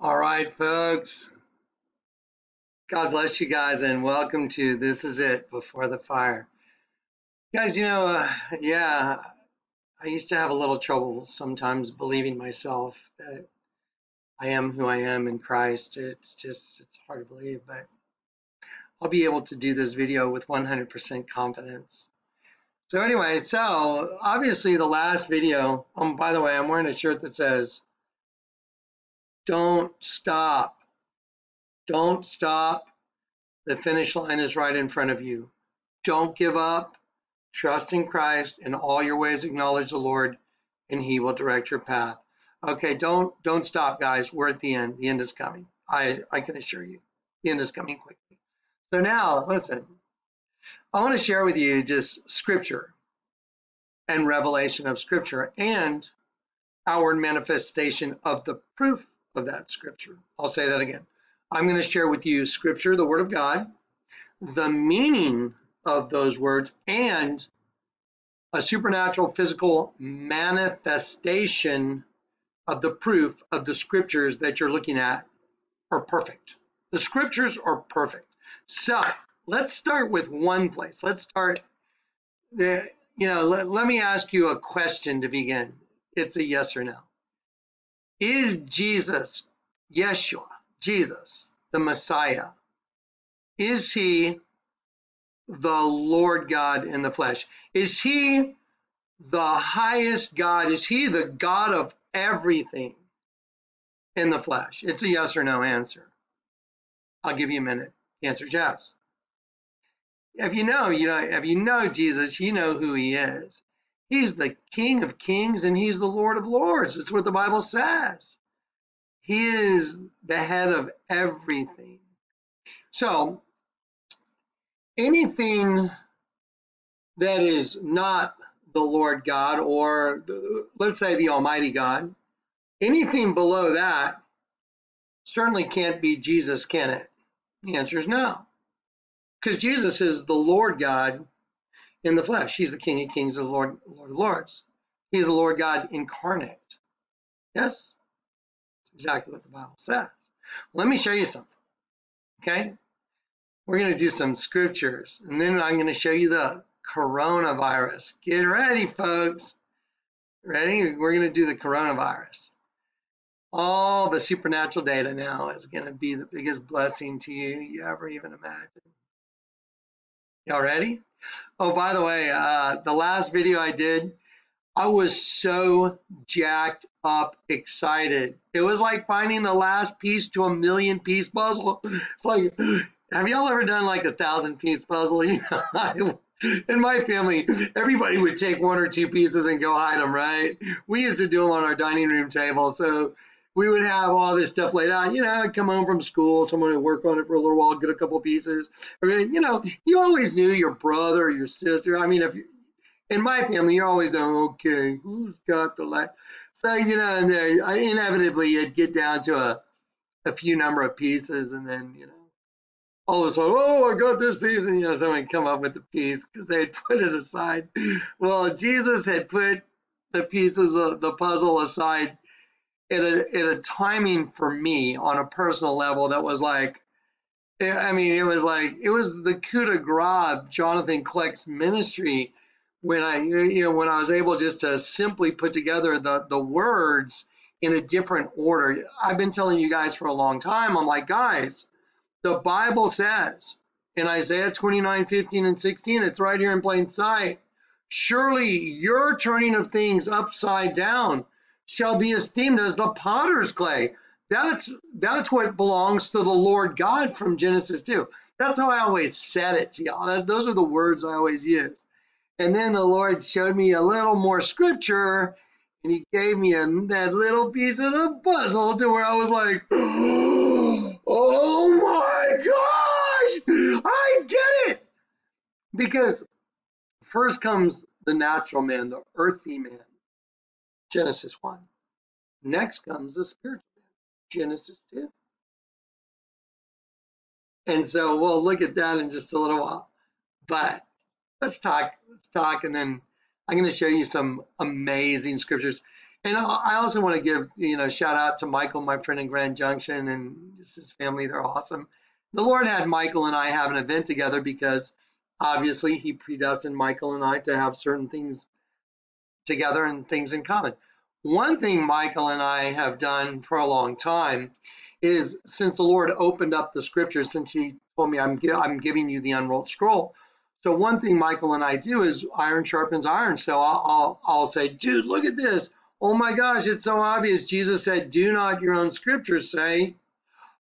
All right, folks. God bless you guys and welcome to This Is It Before the Fire. Guys, you know, uh, yeah, I used to have a little trouble sometimes believing myself that I am who I am in Christ. It's just, it's hard to believe, but I'll be able to do this video with 100% confidence. So anyway, so obviously the last video, um, by the way, I'm wearing a shirt that says, don't stop. Don't stop. The finish line is right in front of you. Don't give up. Trust in Christ. In all your ways acknowledge the Lord and he will direct your path. Okay, don't don't stop guys. We're at the end. The end is coming. I I can assure you. The end is coming quickly. So now, listen. I want to share with you just scripture and revelation of scripture and our manifestation of the proof of that scripture. I'll say that again. I'm going to share with you scripture, the word of God, the meaning of those words, and a supernatural physical manifestation of the proof of the scriptures that you're looking at are perfect. The scriptures are perfect. So let's start with one place. Let's start there. You know, let, let me ask you a question to begin. It's a yes or no. Is Jesus, Yeshua, Jesus, the Messiah, is he the Lord God in the flesh? Is he the highest God? Is he the God of everything in the flesh? It's a yes or no answer. I'll give you a minute. The answer is yes. If you know, you know, if you know Jesus, you know who he is. He's the King of Kings and He's the Lord of Lords. That's what the Bible says. He is the head of everything. So, anything that is not the Lord God or let's say the Almighty God, anything below that certainly can't be Jesus, can it? The answer is no. Because Jesus is the Lord God in the flesh. He's the King of Kings, the Lord, Lord of Lords. He's the Lord God incarnate. Yes, that's exactly what the Bible says. Let me show you something. Okay, we're going to do some scriptures, and then I'm going to show you the coronavirus. Get ready, folks. Ready? We're going to do the coronavirus. All the supernatural data now is going to be the biggest blessing to you you ever even imagined. Y'all ready? Oh, by the way, uh, the last video I did, I was so jacked up excited. It was like finding the last piece to a million piece puzzle. It's like, have y'all ever done like a thousand piece puzzle? You know, in my family, everybody would take one or two pieces and go hide them, right? We used to do them on our dining room table. So we would have all this stuff laid out. You know, I'd come home from school, someone would work on it for a little while, get a couple pieces. Or, you know, you always knew your brother or your sister. I mean, if you, in my family, you're always going, okay, who's got the last? So, you know, and I, uh, inevitably you'd get down to a, a few number of pieces and then, you know, all of a sudden, oh, I got this piece, and you know, someone come up with the piece because they had put it aside. Well, Jesus had put the pieces of the puzzle aside at a, at a timing for me on a personal level that was like, eh, I mean, it was like, it was the coup de grace of Jonathan Kleck's ministry when I, you know, when I was able just to simply put together the, the words in a different order. I've been telling you guys for a long time, I'm like, guys, the Bible says in Isaiah 29, 15 and 16, it's right here in plain sight. Surely your turning of things upside down shall be esteemed as the potter's clay. That's that's what belongs to the Lord God from Genesis 2. That's how I always said it to y'all. Those are the words I always use. And then the Lord showed me a little more scripture and he gave me a, that little piece of the puzzle to where I was like, oh my gosh, I get it. Because first comes the natural man, the earthy man. Genesis 1. Next comes the spiritual man, Genesis 2. And so we'll look at that in just a little while. But let's talk, let's talk, and then I'm going to show you some amazing scriptures. And I also want to give, you know, shout out to Michael, my friend in Grand Junction, and his family. They're awesome. The Lord had Michael and I have an event together because obviously he predestined Michael and I to have certain things together and things in common. One thing Michael and I have done for a long time is since the Lord opened up the scriptures, since he told me I'm, I'm giving you the unrolled scroll. So one thing Michael and I do is iron sharpens iron. So I'll, I'll, I'll say, dude, look at this. Oh my gosh, it's so obvious. Jesus said, do not your own scriptures say,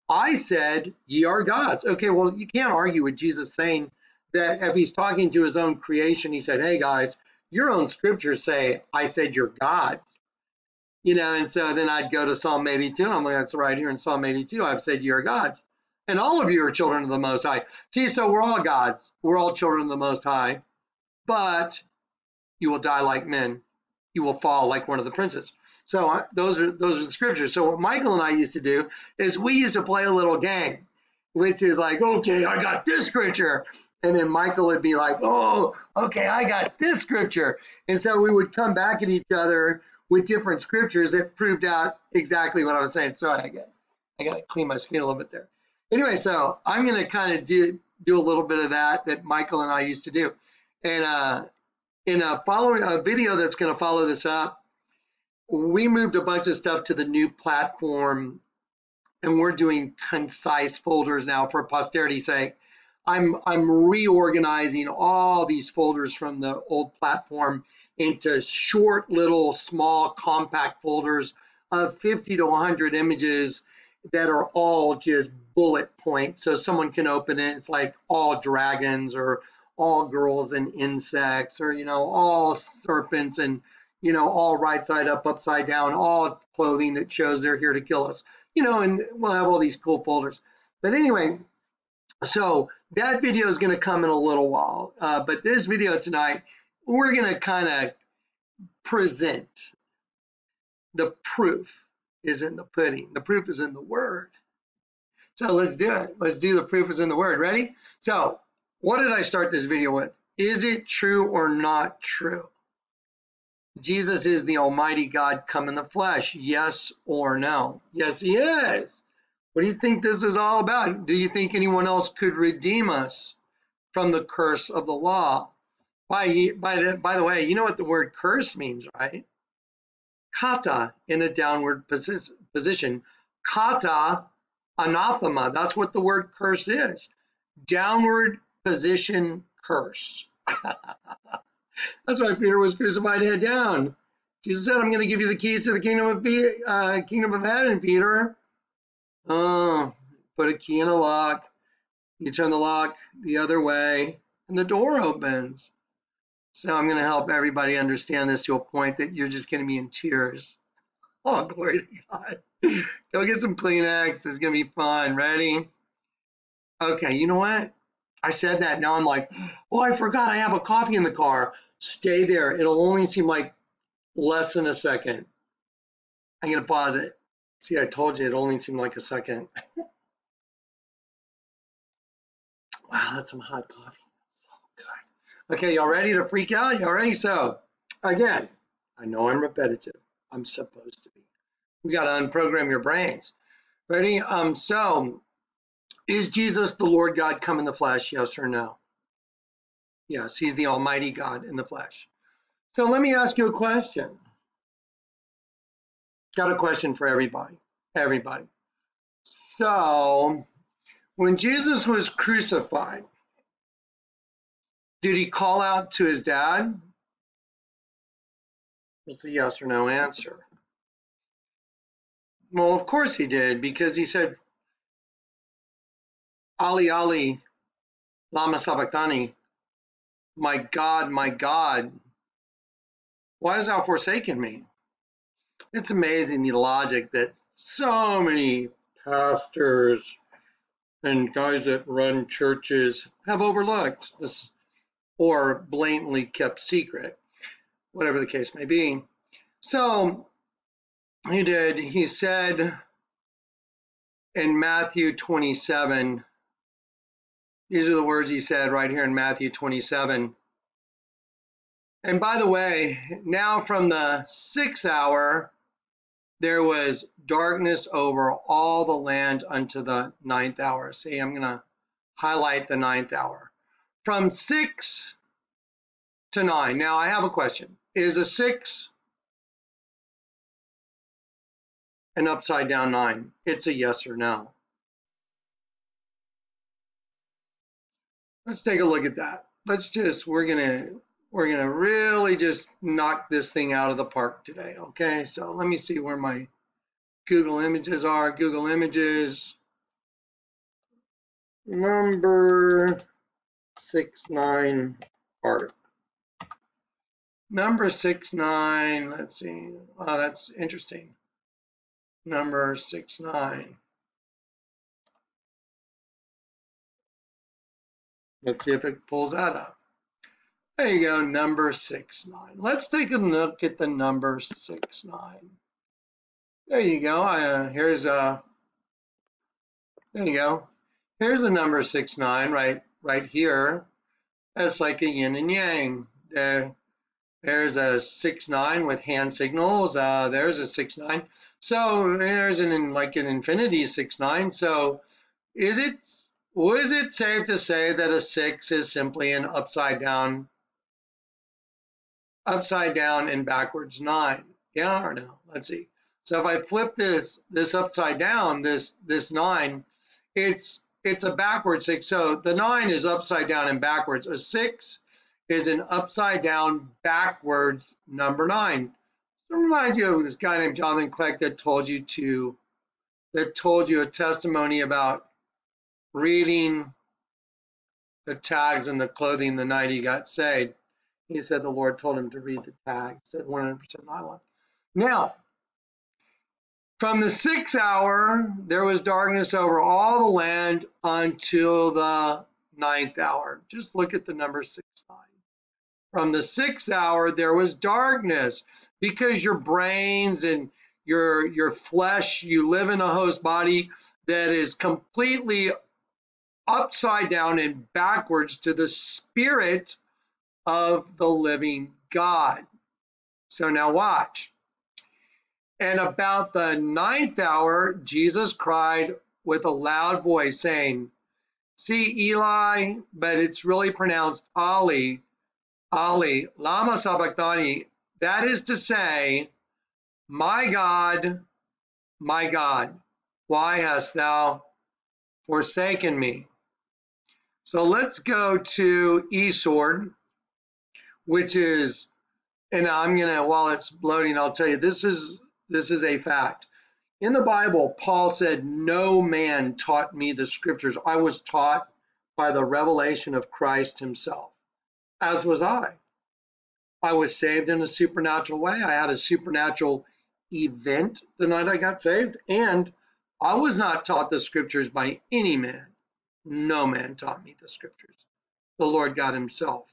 I said, ye are gods. Okay, well, you can't argue with Jesus saying that if he's talking to his own creation, he said, hey guys, your own scriptures say, I said you're gods. You know, and so then I'd go to Psalm 82, and I'm like, that's right here in Psalm 82, I've said you're gods. And all of you are children of the Most High. See, so we're all gods. We're all children of the Most High. But you will die like men. You will fall like one of the princes. So uh, those are those are the scriptures. So what Michael and I used to do is we used to play a little game, which is like, okay, I got this scripture, and then Michael would be like, oh, okay, I got this scripture, and so we would come back at each other with different scriptures that proved out exactly what I was saying. Sorry, I got I got to clean my screen a little bit there. Anyway, so I'm going to kind of do do a little bit of that that Michael and I used to do, and uh, in a following a video that's going to follow this up, we moved a bunch of stuff to the new platform, and we're doing concise folders now for posterity's sake. I'm I'm reorganizing all these folders from the old platform into short little small compact folders of 50 to 100 images that are all just bullet points. So someone can open it. It's like all dragons or all girls and insects or, you know, all serpents and, you know, all right side up, upside down, all clothing that shows they're here to kill us, you know, and we'll have all these cool folders. But anyway, so that video is going to come in a little while. Uh, but this video tonight, we're going to kind of present the proof is in the pudding. The proof is in the word. So let's do it. Let's do the proof is in the word. Ready? So what did I start this video with? Is it true or not true? Jesus is the Almighty God come in the flesh. Yes or no? Yes, he is. What do you think this is all about? Do you think anyone else could redeem us from the curse of the law? By, by, the, by the way, you know what the word curse means, right? Kata in a downward position. Kata anathema. That's what the word curse is. Downward position curse. That's why Peter was crucified head down. Jesus said, I'm going to give you the keys to the kingdom of, uh, kingdom of heaven, Peter. Oh, put a key in a lock. You turn the lock the other way, and the door opens. So I'm going to help everybody understand this to a point that you're just going to be in tears. Oh, glory to God. Go get some Kleenex. It's going to be fun. Ready? Okay, you know what? I said that. Now I'm like, oh, I forgot I have a coffee in the car. Stay there. It'll only seem like less than a second. I'm going to pause it. See, I told you it only seemed like a second. wow, that's some hot coffee. So good. Okay, y'all ready to freak out? Y'all ready? So, again, I know I'm repetitive. I'm supposed to be. We got to unprogram your brains. Ready? Um, so, is Jesus the Lord God come in the flesh? Yes or no? Yes, he's the Almighty God in the flesh. So, let me ask you a question. Got a question for everybody. Everybody. So, when Jesus was crucified, did he call out to his dad? It's a yes or no answer. Well, of course he did, because he said, Ali, Ali, Lama Sabachthani, my God, my God, why has thou forsaken me? It's amazing the logic that so many pastors and guys that run churches have overlooked. This or blatantly kept secret, whatever the case may be. So he did, he said in Matthew 27, these are the words he said right here in Matthew 27. And by the way, now from the sixth hour, there was darkness over all the land unto the ninth hour. See, I'm going to highlight the ninth hour. From six to nine. Now, I have a question. Is a six an upside down nine? It's a yes or no. Let's take a look at that. Let's just, we're going to, we're going to really just knock this thing out of the park today. Okay. So let me see where my Google images are. Google images number six, nine art. Number six, nine, let's see. Oh, that's interesting. Number six, nine. Let's see if it pulls that up. There you go, number six, nine. Let's take a look at the number six, nine. There you go. Uh, here's a, there you go. Here's a number six, nine right, right here. That's like a yin and yang. There, there's a six, nine with hand signals. Uh, there's a six, nine. So there's an, like an infinity six, nine. So is it was it safe to say that a six is simply an upside down, upside down and backwards nine? Yeah or no? Let's see. So if I flip this this upside down, this this nine, it's it's a backwards six. So the nine is upside down and backwards. A six is an upside down backwards number nine. So remind you of this guy named Jonathan Kleck that told you to that told you a testimony about reading the tags and the clothing the night he got saved. He said the Lord told him to read the tags, said 100% nylon. Now, from the sixth hour, there was darkness over all the land until the ninth hour. Just look at the number six, nine. From the sixth hour, there was darkness because your brains and your your flesh, you live in a host body that is completely upside down and backwards to the spirit of the living God. So now watch. And about the ninth hour, Jesus cried with a loud voice, saying, See, Eli, but it's really pronounced Ali, Ali, Lama Sabachthani. That is to say, My God, my God, why hast thou forsaken me? So let's go to eSword, which is, and I'm gonna, while it's loading, I'll tell you, this is this is a fact. In the Bible, Paul said, No man taught me the scriptures. I was taught by the revelation of Christ himself, as was I. I was saved in a supernatural way. I had a supernatural event the night I got saved, and I was not taught the scriptures by any man. No man taught me the scriptures. The Lord God Himself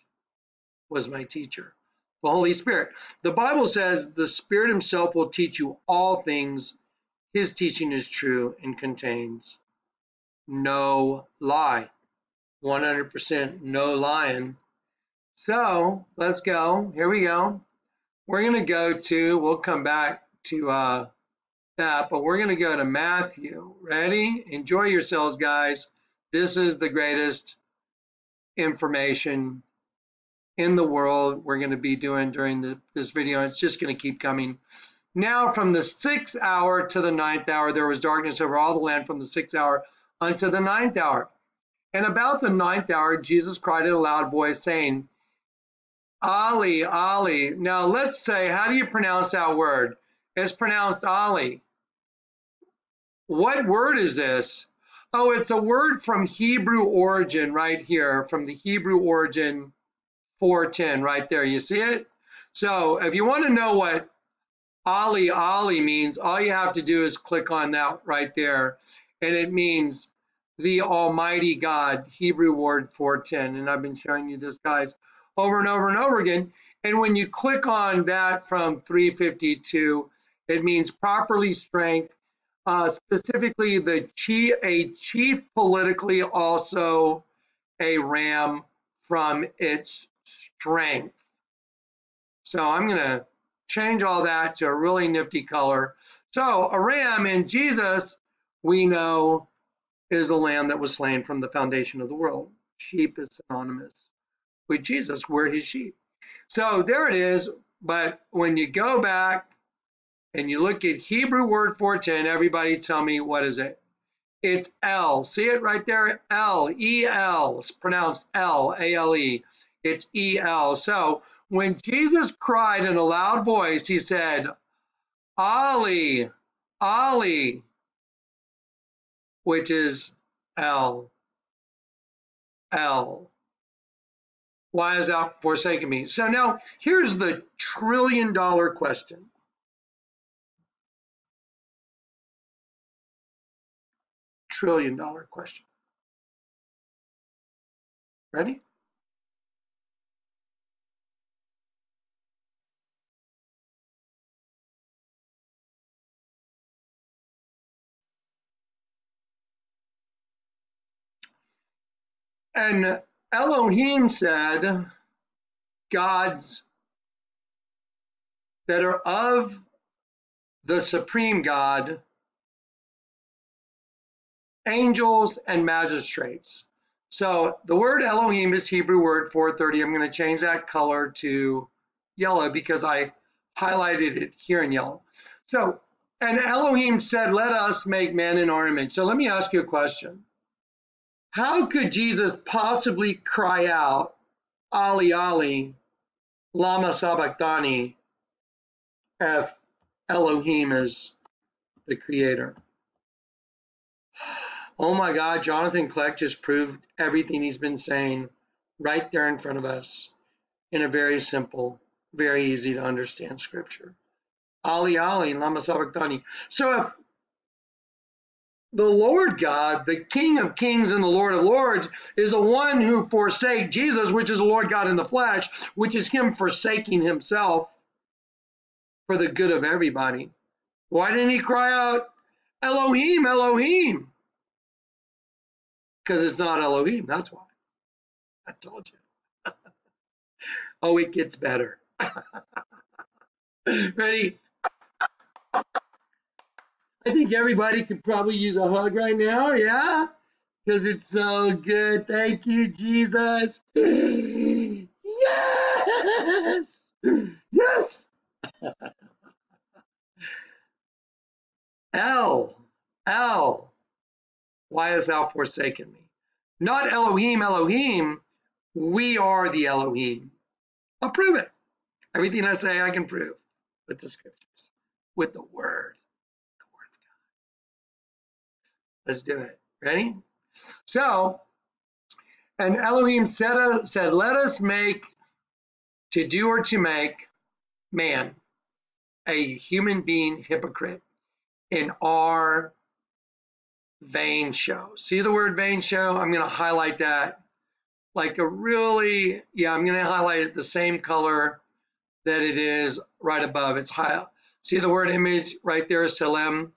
was my teacher. The Holy Spirit. The Bible says the Spirit Himself will teach you all things. His teaching is true and contains no lie. 100% no lying. So let's go. Here we go. We're going to go to, we'll come back to uh, that, but we're going to go to Matthew. Ready? Enjoy yourselves, guys. This is the greatest information in the world we're going to be doing during the, this video. It's just going to keep coming. Now from the sixth hour to the ninth hour, there was darkness over all the land from the sixth hour unto the ninth hour. And about the ninth hour, Jesus cried in a loud voice, saying, Ali, Ali. Now let's say, how do you pronounce that word? It's pronounced Ali. What word is this? Oh, it's a word from Hebrew origin right here, from the Hebrew origin 410 right there. You see it? So if you want to know what Ali Ali means, all you have to do is click on that right there. And it means the Almighty God, Hebrew word 410. And I've been showing you this, guys, over and over and over again. And when you click on that from 352, it means properly strength, uh, specifically the chief, a chief politically, also a ram from its strength. So I'm going to change all that to a really nifty color. So a ram in Jesus, we know, is a lamb that was slain from the foundation of the world. Sheep is synonymous with Jesus. We're his sheep. So there it is. But when you go back and you look at Hebrew word for 10, everybody tell me what is it? It's L. See it right there? L, E L. It's pronounced L, A L E. It's E L. So when Jesus cried in a loud voice, he said, Ali, Ali, which is L, L. Why has thou forsaken me? So now here's the trillion dollar question. Trillion dollar question. Ready? And Elohim said, gods that are of the supreme God, angels and magistrates. So the word Elohim is Hebrew word 430. I'm going to change that color to yellow because I highlighted it here in yellow. So, and Elohim said, let us make man in our image. So let me ask you a question. How could Jesus possibly cry out, Ali Ali, Lama Sabachthani, if Elohim is the creator? Oh my God, Jonathan Kleck just proved everything he's been saying right there in front of us in a very simple, very easy to understand scripture. Ali Ali, Lama Sabachthani. So if the Lord God, the King of kings and the Lord of lords, is the one who forsake Jesus, which is the Lord God in the flesh, which is him forsaking himself for the good of everybody. Why didn't he cry out, Elohim, Elohim? Because it's not Elohim, that's why. I told you. oh, it gets better. Ready? I think everybody could probably use a hug right now, yeah? Because it's so good. Thank you, Jesus. Yes! Yes! L, El, why has thou forsaken me? Not Elohim, Elohim, we are the Elohim. I'll prove it. Everything I say, I can prove with the scriptures, with the word. Let's do it. Ready? So, and Elohim said, uh, said, Let us make, to do or to make, man, a human being hypocrite in our vain show. See the word vain show? I'm going to highlight that like a really, yeah, I'm going to highlight it the same color that it is right above. It's high. See the word image right there, Selem?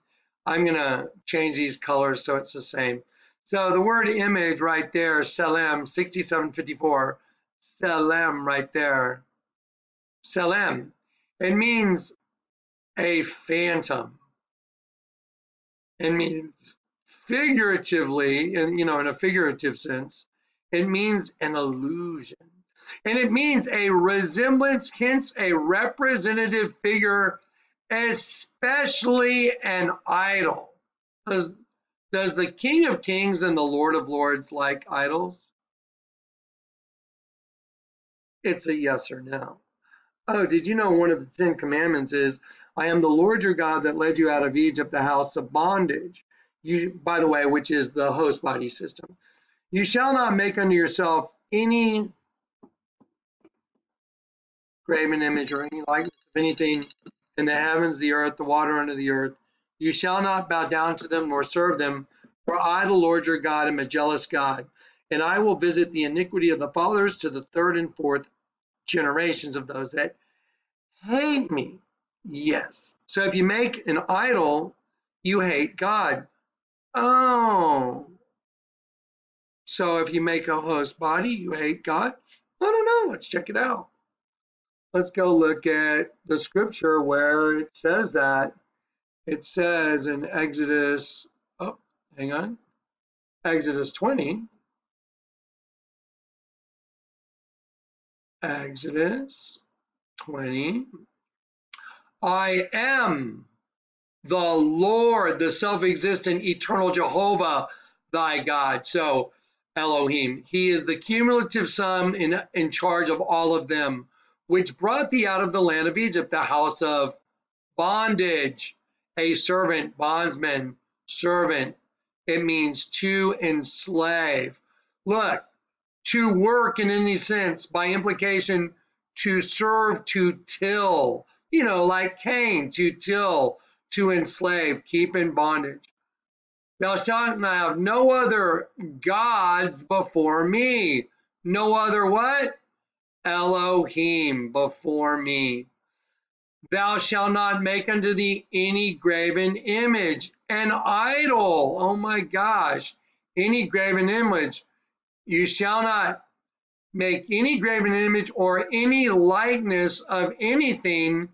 I'm going to change these colors so it's the same. So the word image right there, Selem, 6754, Selem right there, Selem. It means a phantom. It means figuratively, in, you know, in a figurative sense, it means an illusion. And it means a resemblance, hence a representative figure especially an idol. Does, does the King of Kings and the Lord of Lords like idols? It's a yes or no. Oh, did you know one of the Ten Commandments is, I am the Lord your God that led you out of Egypt, the house of bondage. You, by the way, which is the host body system. You shall not make unto yourself any graven image or any likeness of anything in the heavens, the earth, the water under the earth. You shall not bow down to them nor serve them, for I, the Lord your God, am a jealous God, and I will visit the iniquity of the fathers to the third and fourth generations of those that hate me. Yes. So if you make an idol, you hate God. Oh. So if you make a host body, you hate God? I don't know. Let's check it out. Let's go look at the scripture where it says that. It says in Exodus, oh, hang on, Exodus 20. Exodus 20. I am the Lord, the self existent, eternal Jehovah, thy God. So, Elohim, he is the cumulative sum in, in charge of all of them, which brought thee out of the land of Egypt, the house of bondage, a servant, bondsman, servant. It means to enslave. Look, to work in any sense, by implication, to serve, to till, you know, like Cain, to till, to enslave, keep in bondage. Thou shalt have no other gods before me. No other what? Elohim before me. Thou shalt not make unto thee any graven image, an idol. Oh my gosh, any graven image. You shall not make any graven image or any likeness of anything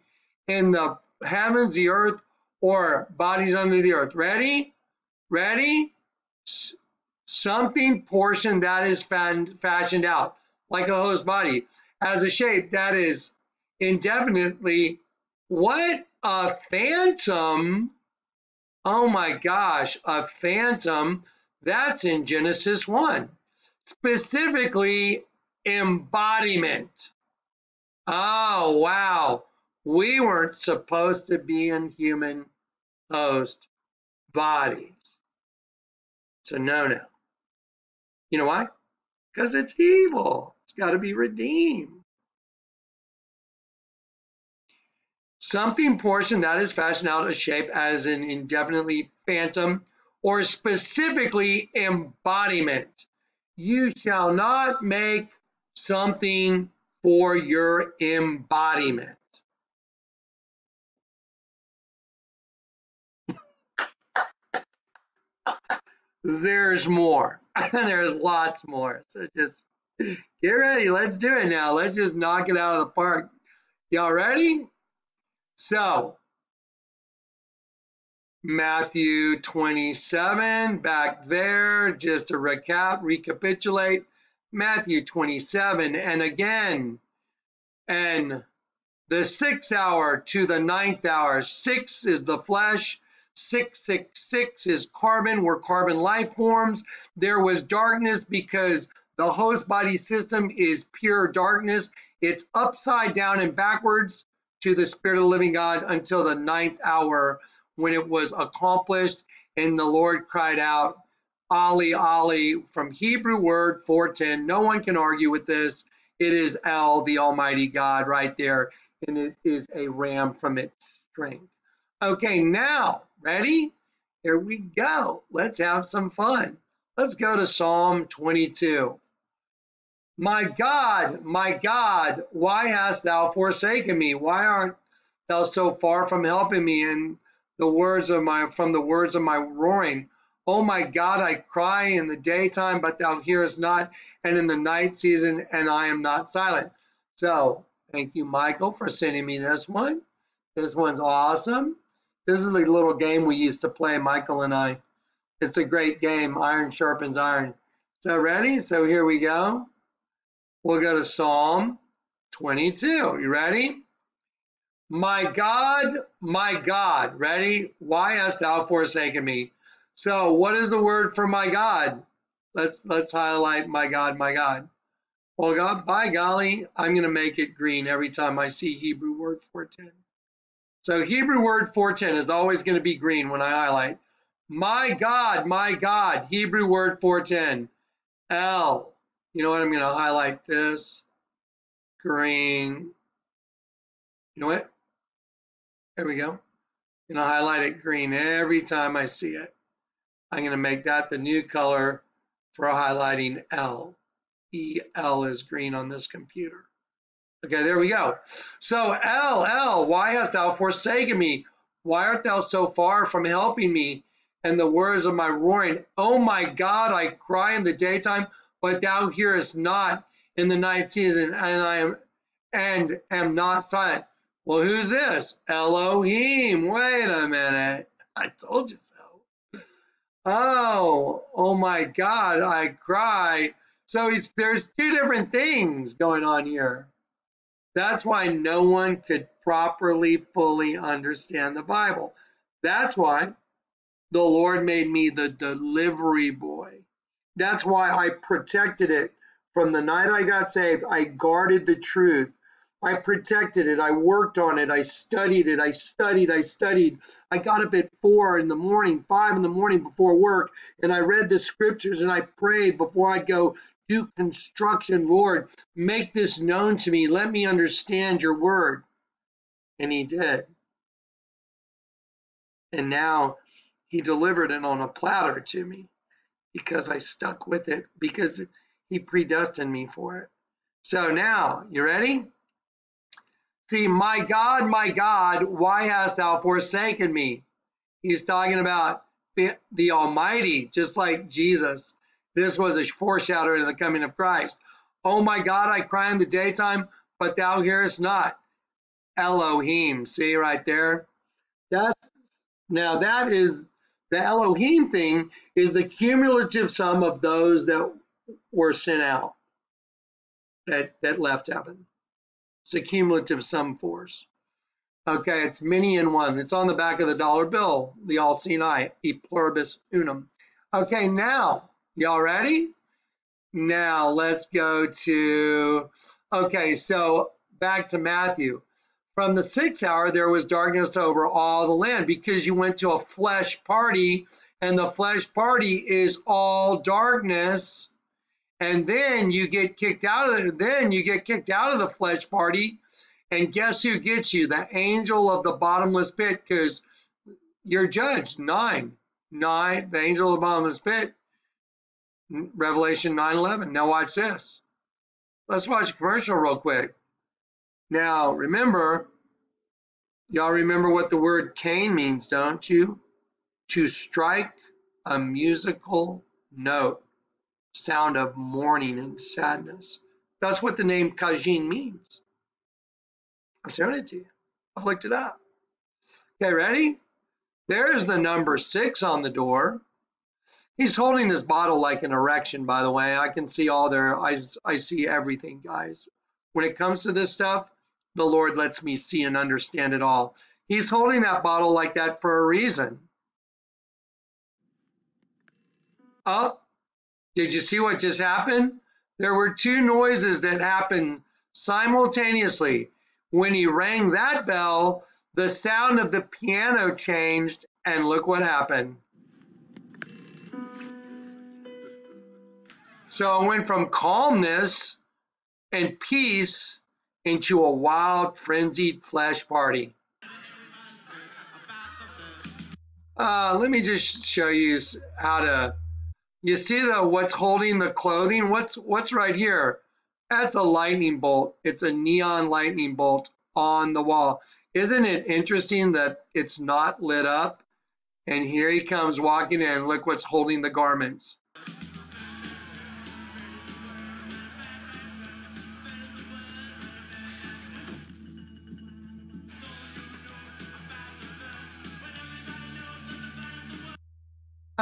in the heavens, the earth, or bodies under the earth. Ready? Ready? S something portion that is fashioned out, like a host body, as a shape that is indefinitely what? A phantom? Oh my gosh, a phantom. That's in Genesis 1. Specifically, embodiment. Oh, wow. We weren't supposed to be in human host bodies. A no no. You know why? Because it's evil. It's got to be redeemed. something portion that is fashioned out of shape as an indefinitely phantom or specifically embodiment. You shall not make something for your embodiment. There's more. There's lots more. So just get ready. Let's do it now. Let's just knock it out of the park. Y'all ready? So, Matthew 27, back there, just to recap, recapitulate, Matthew 27, and again, and the sixth hour to the ninth hour, six is the flesh, 666 is carbon, were carbon life forms. There was darkness because the host body system is pure darkness. It's upside down and backwards to the Spirit of the living God until the ninth hour when it was accomplished. And the Lord cried out, Ali, Ali, from Hebrew word 410. No one can argue with this. It is El, the Almighty God, right there. And it is a ram from its strength. Okay, now, ready? Here we go. Let's have some fun. Let's go to Psalm 22. My God, my God, why hast thou forsaken me? Why art thou so far from helping me in the words of my from the words of my roaring? Oh my God, I cry in the daytime, but thou hearest not, and in the night season, and I am not silent. So thank you, Michael, for sending me this one. This one's awesome. This is a little game we used to play, Michael and I. It's a great game. Iron sharpens iron. So ready? So here we go. We'll go to Psalm 22. You ready? My God, my God. Ready? Why hast thou forsaken me? So what is the word for my God? Let's let's highlight my God, my God. Well, God, by golly, I'm going to make it green every time I see Hebrew word 410. So Hebrew word 410 is always going to be green when I highlight. My God, my God, Hebrew word 410. El, you know what? I'm going to highlight this green. You know what? There we go. To highlight it green every time I see it. I'm going to make that the new color for highlighting L. EL is green on this computer. Okay, there we go. So L, L, why hast thou forsaken me? Why art thou so far from helping me? And the words of my roaring, oh my God, I cry in the daytime but thou hearest not in the night season, and I am and am not silent. Well, who's this? Elohim. Wait a minute. I told you so. Oh, oh my God, I cried. So he's, there's two different things going on here. That's why no one could properly, fully understand the Bible. That's why the Lord made me the delivery boy. That's why I protected it. From the night I got saved, I guarded the truth. I protected it. I worked on it. I studied it. I studied. I studied. I got up at four in the morning, five in the morning before work, and I read the scriptures and I prayed before I'd go do construction. Lord, make this known to me. Let me understand your word. And he did. And now he delivered it on a platter to me because I stuck with it because he predestined me for it. So now, you ready? See, my God, my God, why hast thou forsaken me? He's talking about the Almighty, just like Jesus. This was a foreshadowing of the coming of Christ. Oh my God, I cry in the daytime, but thou hearest not. Elohim, see right there? That's now that is the Elohim thing is the cumulative sum of those that were sent out that that left heaven. It's a cumulative sum force. Okay, it's many in one. It's on the back of the dollar bill, the all seeing eye, e pluribus unum. Okay, now, y'all ready? Now let's go to, okay, so back to Matthew. From the sixth hour, there was darkness over all the land because you went to a flesh party, and the flesh party is all darkness. And then you get kicked out of it. Then you get kicked out of the flesh party, and guess who gets you? The angel of the bottomless pit, because you're judged. Nine, nine. The angel of the bottomless pit. Revelation 9:11. Now watch this. Let's watch a commercial real quick. Now, remember, y'all remember what the word Cain means, don't you? To strike a musical note, sound of mourning and sadness. That's what the name Kajin means. I'm showing it to you. I've looked it up. Okay, ready? There's the number six on the door. He's holding this bottle like an erection, by the way. I can see all their, I, I see everything, guys. When it comes to this stuff, the Lord lets me see and understand it all. He's holding that bottle like that for a reason. Oh, did you see what just happened? There were two noises that happened simultaneously. When he rang that bell, the sound of the piano changed, and look what happened. So it went from calmness and peace into a wild, frenzied flash party. Uh, let me just show you how to. You see the what's holding the clothing? What's what's right here? That's a lightning bolt. It's a neon lightning bolt on the wall. Isn't it interesting that it's not lit up? And here he comes walking in. Look what's holding the garments.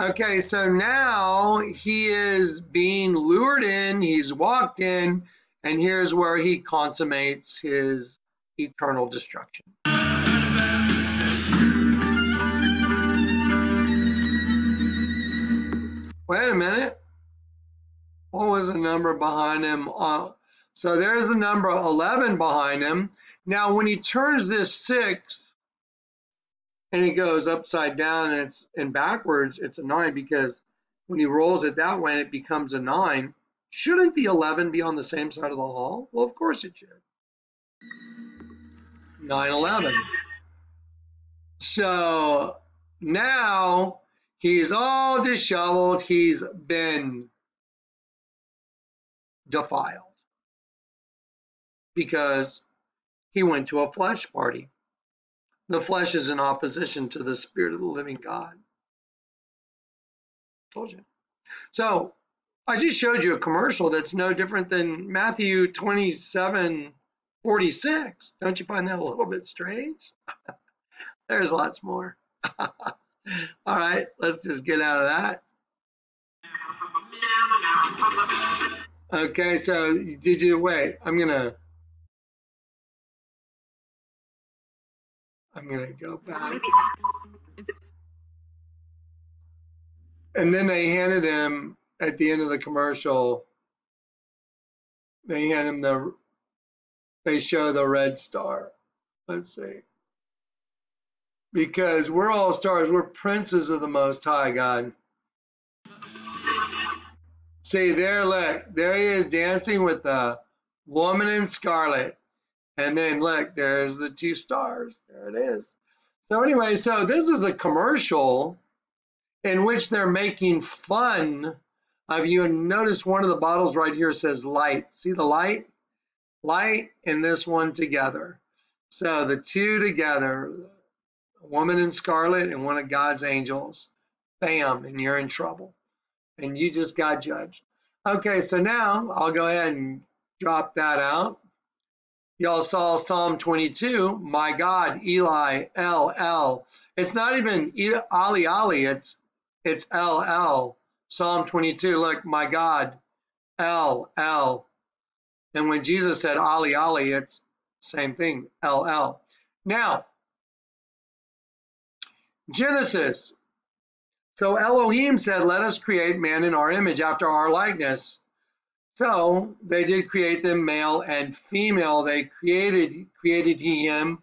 Okay, so now he is being lured in, he's walked in, and here's where he consummates his eternal destruction. Wait a minute. What was the number behind him? Uh, so there's the number 11 behind him. Now, when he turns this six, and it goes upside down and it's and backwards, it's a nine because when he rolls it that way, it becomes a nine. Shouldn't the 11 be on the same side of the hall? Well, of course it should. 9 11. So now he's all disheveled. He's been defiled because he went to a flesh party. The flesh is in opposition to the spirit of the living God. Told you. So I just showed you a commercial that's no different than Matthew 27 46. Don't you find that a little bit strange? There's lots more. All right, let's just get out of that. Okay, so did you wait? I'm gonna I'm gonna go back. And then they handed him at the end of the commercial. They hand him the. They show the red star. Let's see. Because we're all stars. We're princes of the Most High God. See there, look, there he is dancing with the woman in scarlet. And then look, there's the two stars. There it is. So anyway, so this is a commercial in which they're making fun of you. And notice one of the bottles right here says light. See the light? Light and this one together. So the two together, a woman in scarlet and one of God's angels, bam, and you're in trouble and you just got judged. Okay, so now I'll go ahead and drop that out. Y'all saw Psalm 22, my God, Eli, El, El. It's not even Ali, Ali, it's, it's El, El. Psalm 22, look, my God, El, El. And when Jesus said Ali, Ali, it's same thing, El, El. Now, Genesis so Elohim said, Let us create man in our image after our likeness. So they did create them male and female. They created created he him.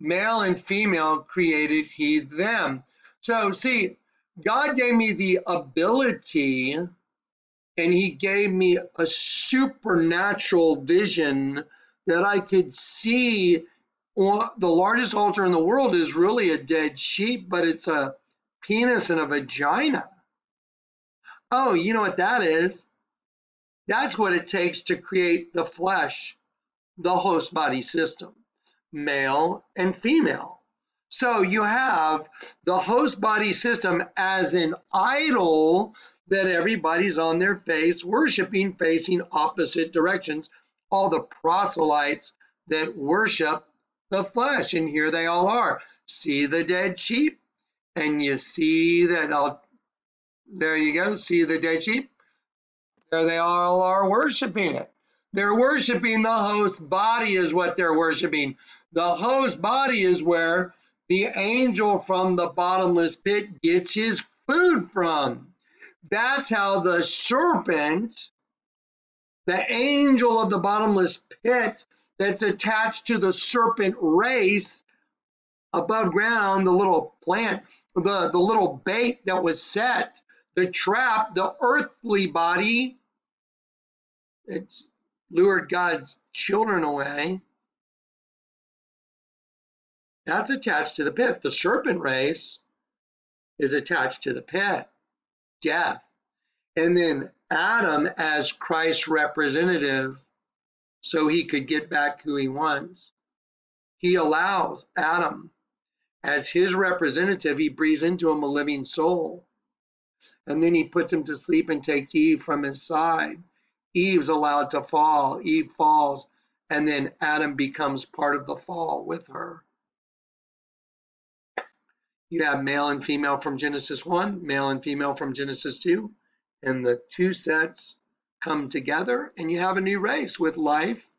Male and female created he them. So see, God gave me the ability and he gave me a supernatural vision that I could see the largest altar in the world is really a dead sheep, but it's a penis and a vagina. Oh, you know what that is? That's what it takes to create the flesh, the host body system, male and female. So you have the host body system as an idol that everybody's on their face worshiping facing opposite directions. All the proselytes that worship the flesh, and here they all are. See the dead sheep? and you see that I'll, there you go, see the dead sheep? There they all are worshiping it. They're worshiping the host body is what they're worshiping. The host body is where the angel from the bottomless pit gets his food from. That's how the serpent, the angel of the bottomless pit that's attached to the serpent race above ground, the little plant, the, the little bait that was set, the trap, the earthly body, it's lured God's children away. That's attached to the pit. The serpent race is attached to the pit, death. And then Adam as Christ's representative, so he could get back who he wants. He allows Adam as his representative, he breathes into him a living soul. And then he puts him to sleep and takes Eve from his side. Eve's allowed to fall. Eve falls, and then Adam becomes part of the fall with her. You have male and female from Genesis 1, male and female from Genesis 2, and the two sets come together, and you have a new race with life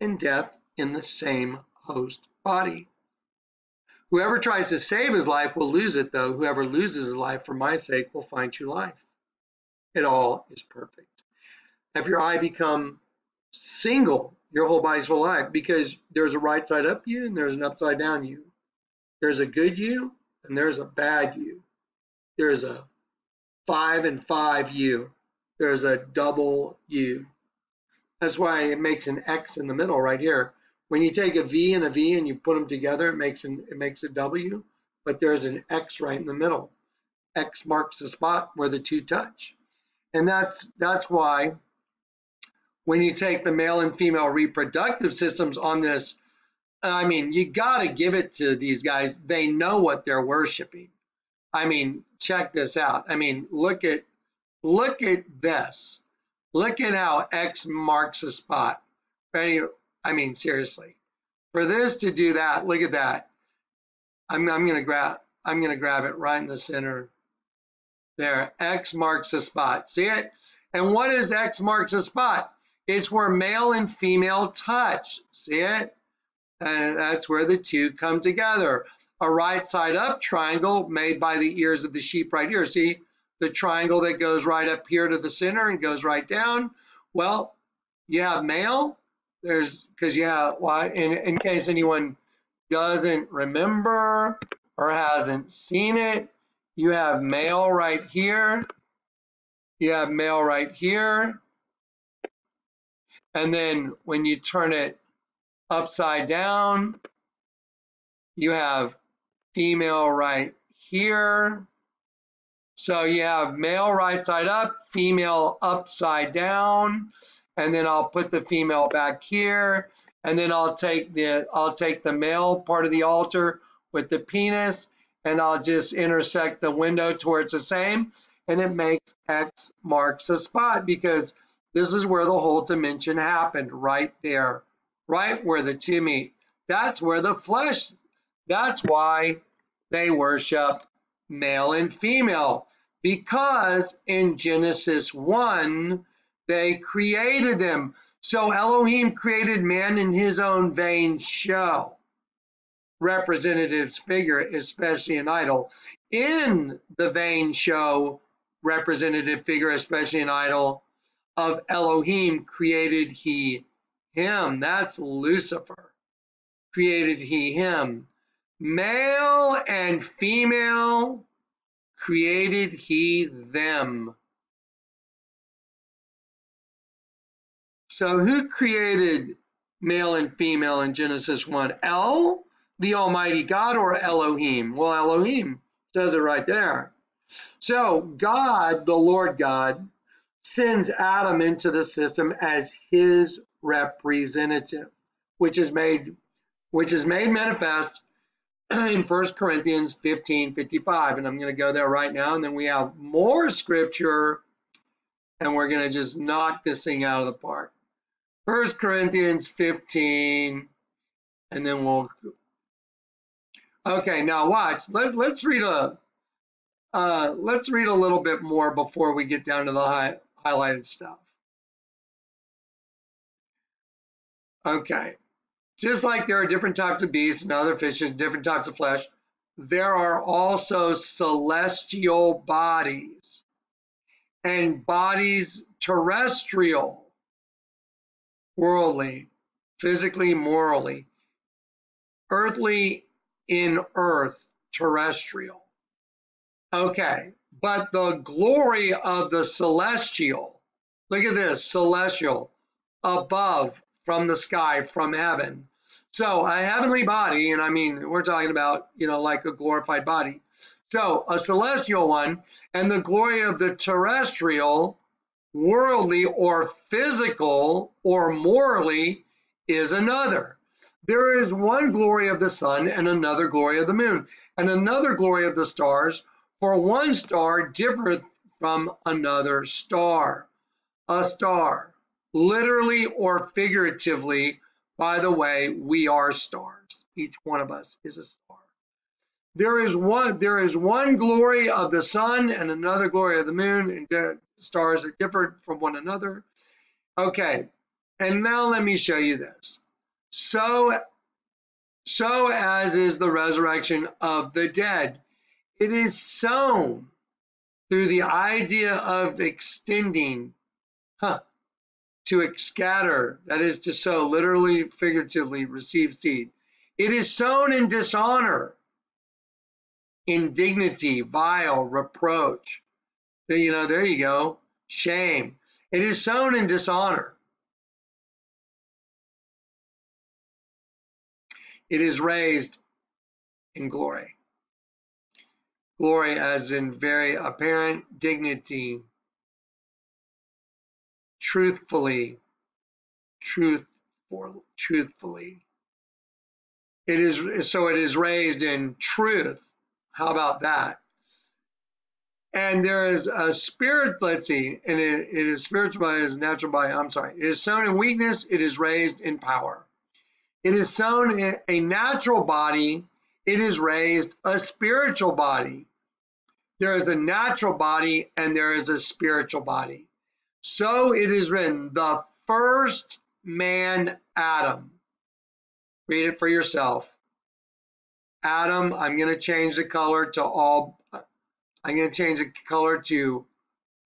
and death in the same host body. Whoever tries to save his life will lose it, though. Whoever loses his life for my sake will find true life. It all is perfect. If your eye become single, your whole body's full of life because there's a right side up you and there's an upside down you. There's a good you and there's a bad you. There's a five and five you. There's a double you. That's why it makes an X in the middle right here. When you take a V and a V and you put them together, it makes an, it makes a W, but there's an X right in the middle. X marks the spot where the two touch. And that's that's why when you take the male and female reproductive systems on this, I mean, you got to give it to these guys. They know what they're worshiping. I mean, check this out. I mean, look at look at this. Look at how X marks a spot. Ready? I mean, seriously, for this to do that, look at that. I'm, I'm gonna grab, I'm gonna grab it right in the center there. X marks a spot. See it? And what is X marks a spot? It's where male and female touch. See it? And that's where the two come together. A right side up triangle made by the ears of the sheep right here. See the triangle that goes right up here to the center and goes right down? Well, you have male. There's because yeah, why in, in case anyone doesn't remember or hasn't seen it, you have male right here. You have male right here. And then when you turn it upside down, you have female right here. So you have male right side up, female upside down, and then I'll put the female back here, and then I'll take the I'll take the male part of the altar with the penis, and I'll just intersect the window towards the same, and it makes X marks a spot because this is where the whole dimension happened, right there, right where the two meet. That's where the flesh, that's why they worship male and female because in Genesis 1, they created them. So Elohim created man in his own vain show. Representative's figure, especially an idol. In the vain show, representative figure, especially an idol, of Elohim created he him. That's Lucifer. Created he him. Male and female created he them. So who created male and female in Genesis 1? El, the Almighty God, or Elohim? Well, Elohim says it right there. So God, the Lord God, sends Adam into the system as his representative, which is made which is made manifest in 1 Corinthians 15 55. And I'm going to go there right now. And then we have more scripture, and we're going to just knock this thing out of the park. 1 Corinthians 15, and then we'll. Okay, now watch. Let, let's read a. Uh, let's read a little bit more before we get down to the high, highlighted stuff. Okay. Just like there are different types of beasts and other fishes, different types of flesh, there are also celestial bodies and bodies terrestrial, worldly, physically, morally, earthly in earth, terrestrial. Okay, but the glory of the celestial, look at this, celestial, above, from the sky, from heaven. So a heavenly body, and I mean, we're talking about, you know, like a glorified body. So a celestial one, and the glory of the terrestrial, worldly or physical or morally is another. There is one glory of the sun and another glory of the moon, and another glory of the stars, for one star differeth from another star. A star literally or figuratively, by the way, we are stars. Each one of us is a star. There is one there is one glory of the sun and another glory of the moon, and stars are different from one another. Okay, and now let me show you this. So, so as is the resurrection of the dead, it is sown through the idea of extending, huh, to scatter, that is to sow, literally, figuratively, receive seed. It is sown in dishonor, indignity, vile, reproach. You know, there you go, shame. It is sown in dishonor. It is raised in glory. Glory as in very apparent dignity, truthfully, truthful, truthfully. It is so it is raised in truth. How about that? And there is a spirit, let's see, and it, it is spiritual by his natural body. I'm sorry. It is sown in weakness, it is raised in power. It is sown in a natural body, it is raised a spiritual body. There is a natural body and there is a spiritual body. So it is written, the first man, Adam. Read it for yourself. Adam, I'm going to change the color to all, I'm going to change the color to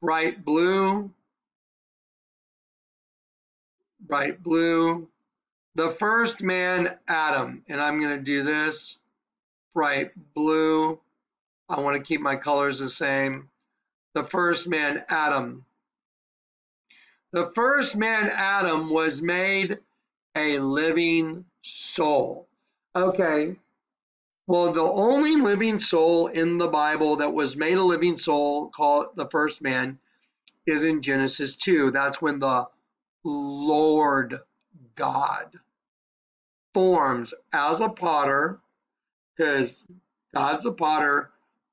bright blue, bright blue. The first man, Adam, and I'm going to do this, bright blue. I want to keep my colors the same. The first man, Adam. The first man, Adam, was made a living soul. Okay, well, the only living soul in the Bible that was made a living soul, called the first man, is in Genesis 2. That's when the Lord God forms as a potter, because God's a potter,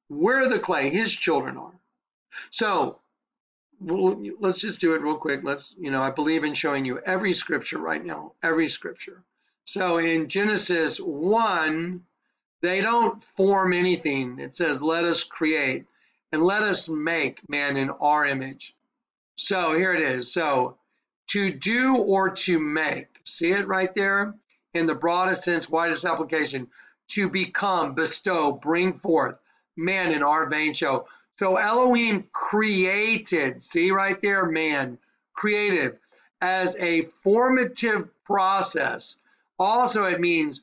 we're the clay, his children are. So let's just do it real quick. Let's, you know, I believe in showing you every scripture right now, every scripture. So in Genesis 1, they don't form anything. It says, let us create and let us make man in our image. So here it is. So to do or to make, see it right there in the broadest sense, widest application, to become, bestow, bring forth, man in our vain show. So Elohim created, see right there, man, creative, as a formative process. Also, it means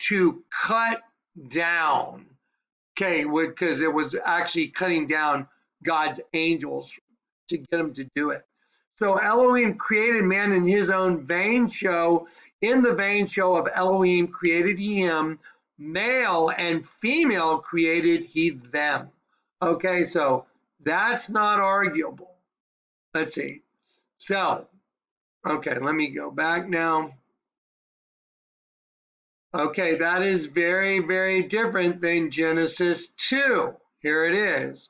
to cut down. Okay, because it was actually cutting down God's angels to get them to do it. So Elohim created man in his own vain show. In the vain show of Elohim created he him, male and female created he them. Okay, so that's not arguable. Let's see. So, okay, let me go back now. Okay, that is very, very different than Genesis 2. Here it is.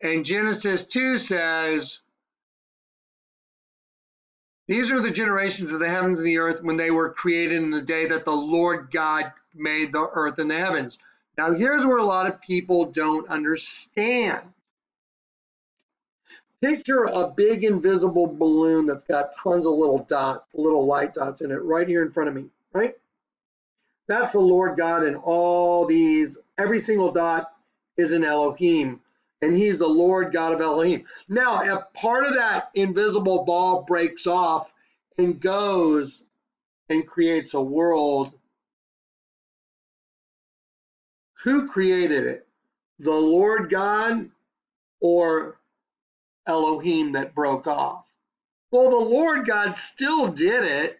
And Genesis 2 says, These are the generations of the heavens and the earth when they were created in the day that the Lord God made the earth and the heavens. Now, here's where a lot of people don't understand. Picture a big invisible balloon that's got tons of little dots, little light dots in it right here in front of me, right? That's the Lord God and all these, every single dot is an Elohim, and he's the Lord God of Elohim. Now, if part of that invisible ball breaks off and goes and creates a world, who created it? The Lord God or Elohim that broke off? Well, the Lord God still did it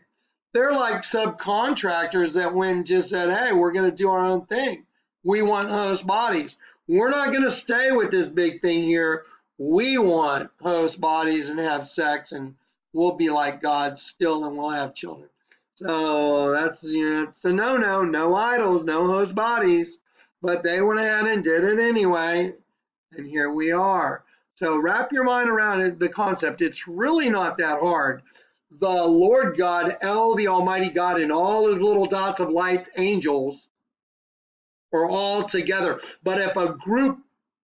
they're like subcontractors that went just said, hey, we're going to do our own thing. We want host bodies. We're not going to stay with this big thing here. We want host bodies and have sex, and we'll be like God still, and we'll have children. So that's you know, it's a no-no. No idols, no host bodies. But they went ahead and did it anyway, and here we are. So wrap your mind around it, the concept. It's really not that hard the Lord God, El, the Almighty God, and all his little dots of light angels are all together. But if a group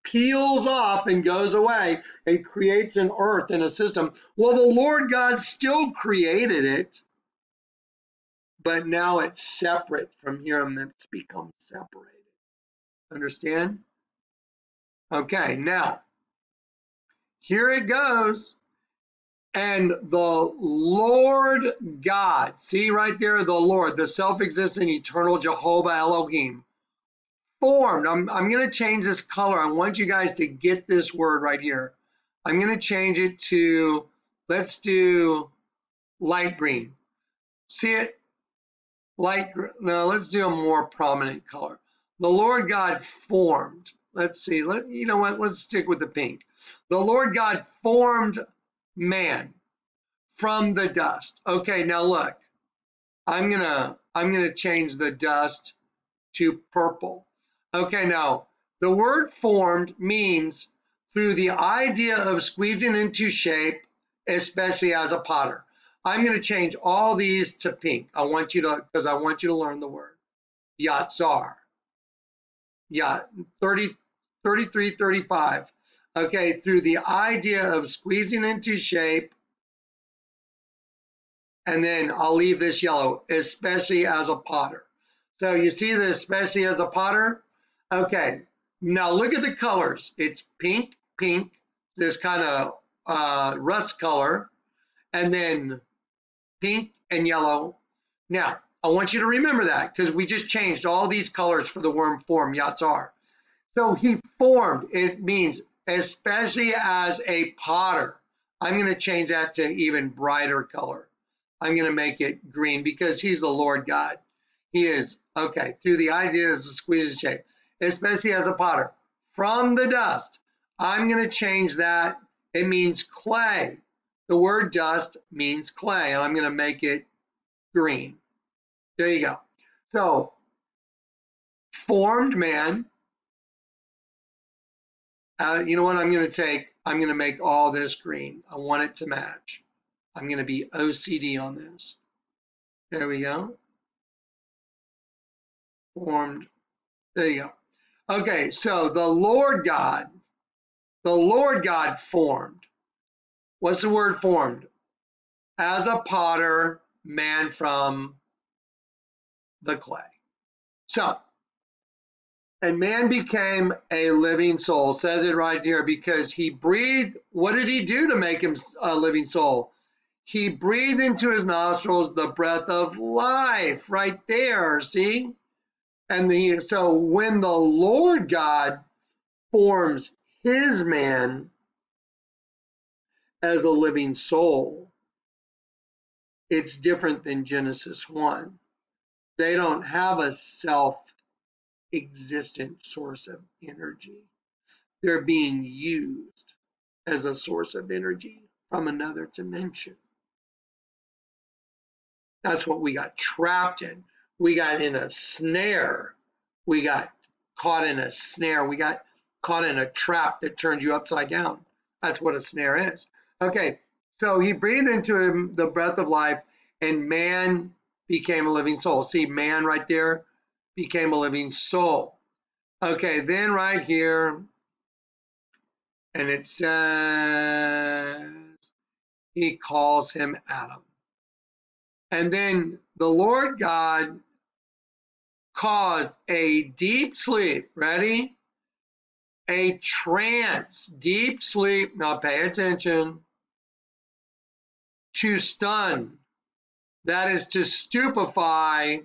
peels off and goes away and creates an earth and a system, well, the Lord God still created it, but now it's separate from him. It's become separated. Understand? Okay, now, here it goes and the Lord God, see right there, the Lord, the self-existent eternal Jehovah Elohim, formed. I'm, I'm going to change this color. I want you guys to get this word right here. I'm going to change it to, let's do light green. See it? Light, no, let's do a more prominent color. The Lord God formed. Let's see, let, you know what, let's stick with the pink. The Lord God formed man from the dust. Okay, now look, I'm gonna I'm gonna change the dust to purple. Okay, now the word formed means through the idea of squeezing into shape, especially as a potter. I'm going to change all these to pink. I want you to, because I want you to learn the word. Yatzar. Yeah, 30, 33, 35. Okay, through the idea of squeezing into shape, and then I'll leave this yellow, especially as a potter. So you see the especially as a potter? Okay, now look at the colors. It's pink, pink, this kind of uh, rust color, and then pink and yellow. Now, I want you to remember that because we just changed all these colors for the worm form, Yatzar. So he formed, it means especially as a potter. I'm going to change that to even brighter color. I'm going to make it green because he's the Lord God. He is, okay, through the ideas of squeeze shape, especially as a potter. From the dust, I'm going to change that. It means clay. The word dust means clay, and I'm going to make it green. There you go. So, formed man. Uh, you know what I'm going to take? I'm going to make all this green. I want it to match. I'm going to be OCD on this. There we go. Formed. There you go. Okay, so the Lord God, the Lord God formed. What's the word formed? As a potter, man from the clay. So, and man became a living soul, says it right here, because he breathed. What did he do to make him a living soul? He breathed into his nostrils the breath of life, right there, see? And the so when the Lord God forms his man as a living soul, it's different than Genesis 1. They don't have a self existent source of energy. They're being used as a source of energy from another dimension. That's what we got trapped in. We got in a snare. We got caught in a snare. We got caught in a trap that turns you upside down. That's what a snare is. Okay, so he breathed into him the breath of life, and man became a living soul. See, man right there became a living soul. Okay, then right here, and it says he calls him Adam. And then the Lord God caused a deep sleep. Ready? A trance, deep sleep. Now pay attention. To stun. That is to stupefy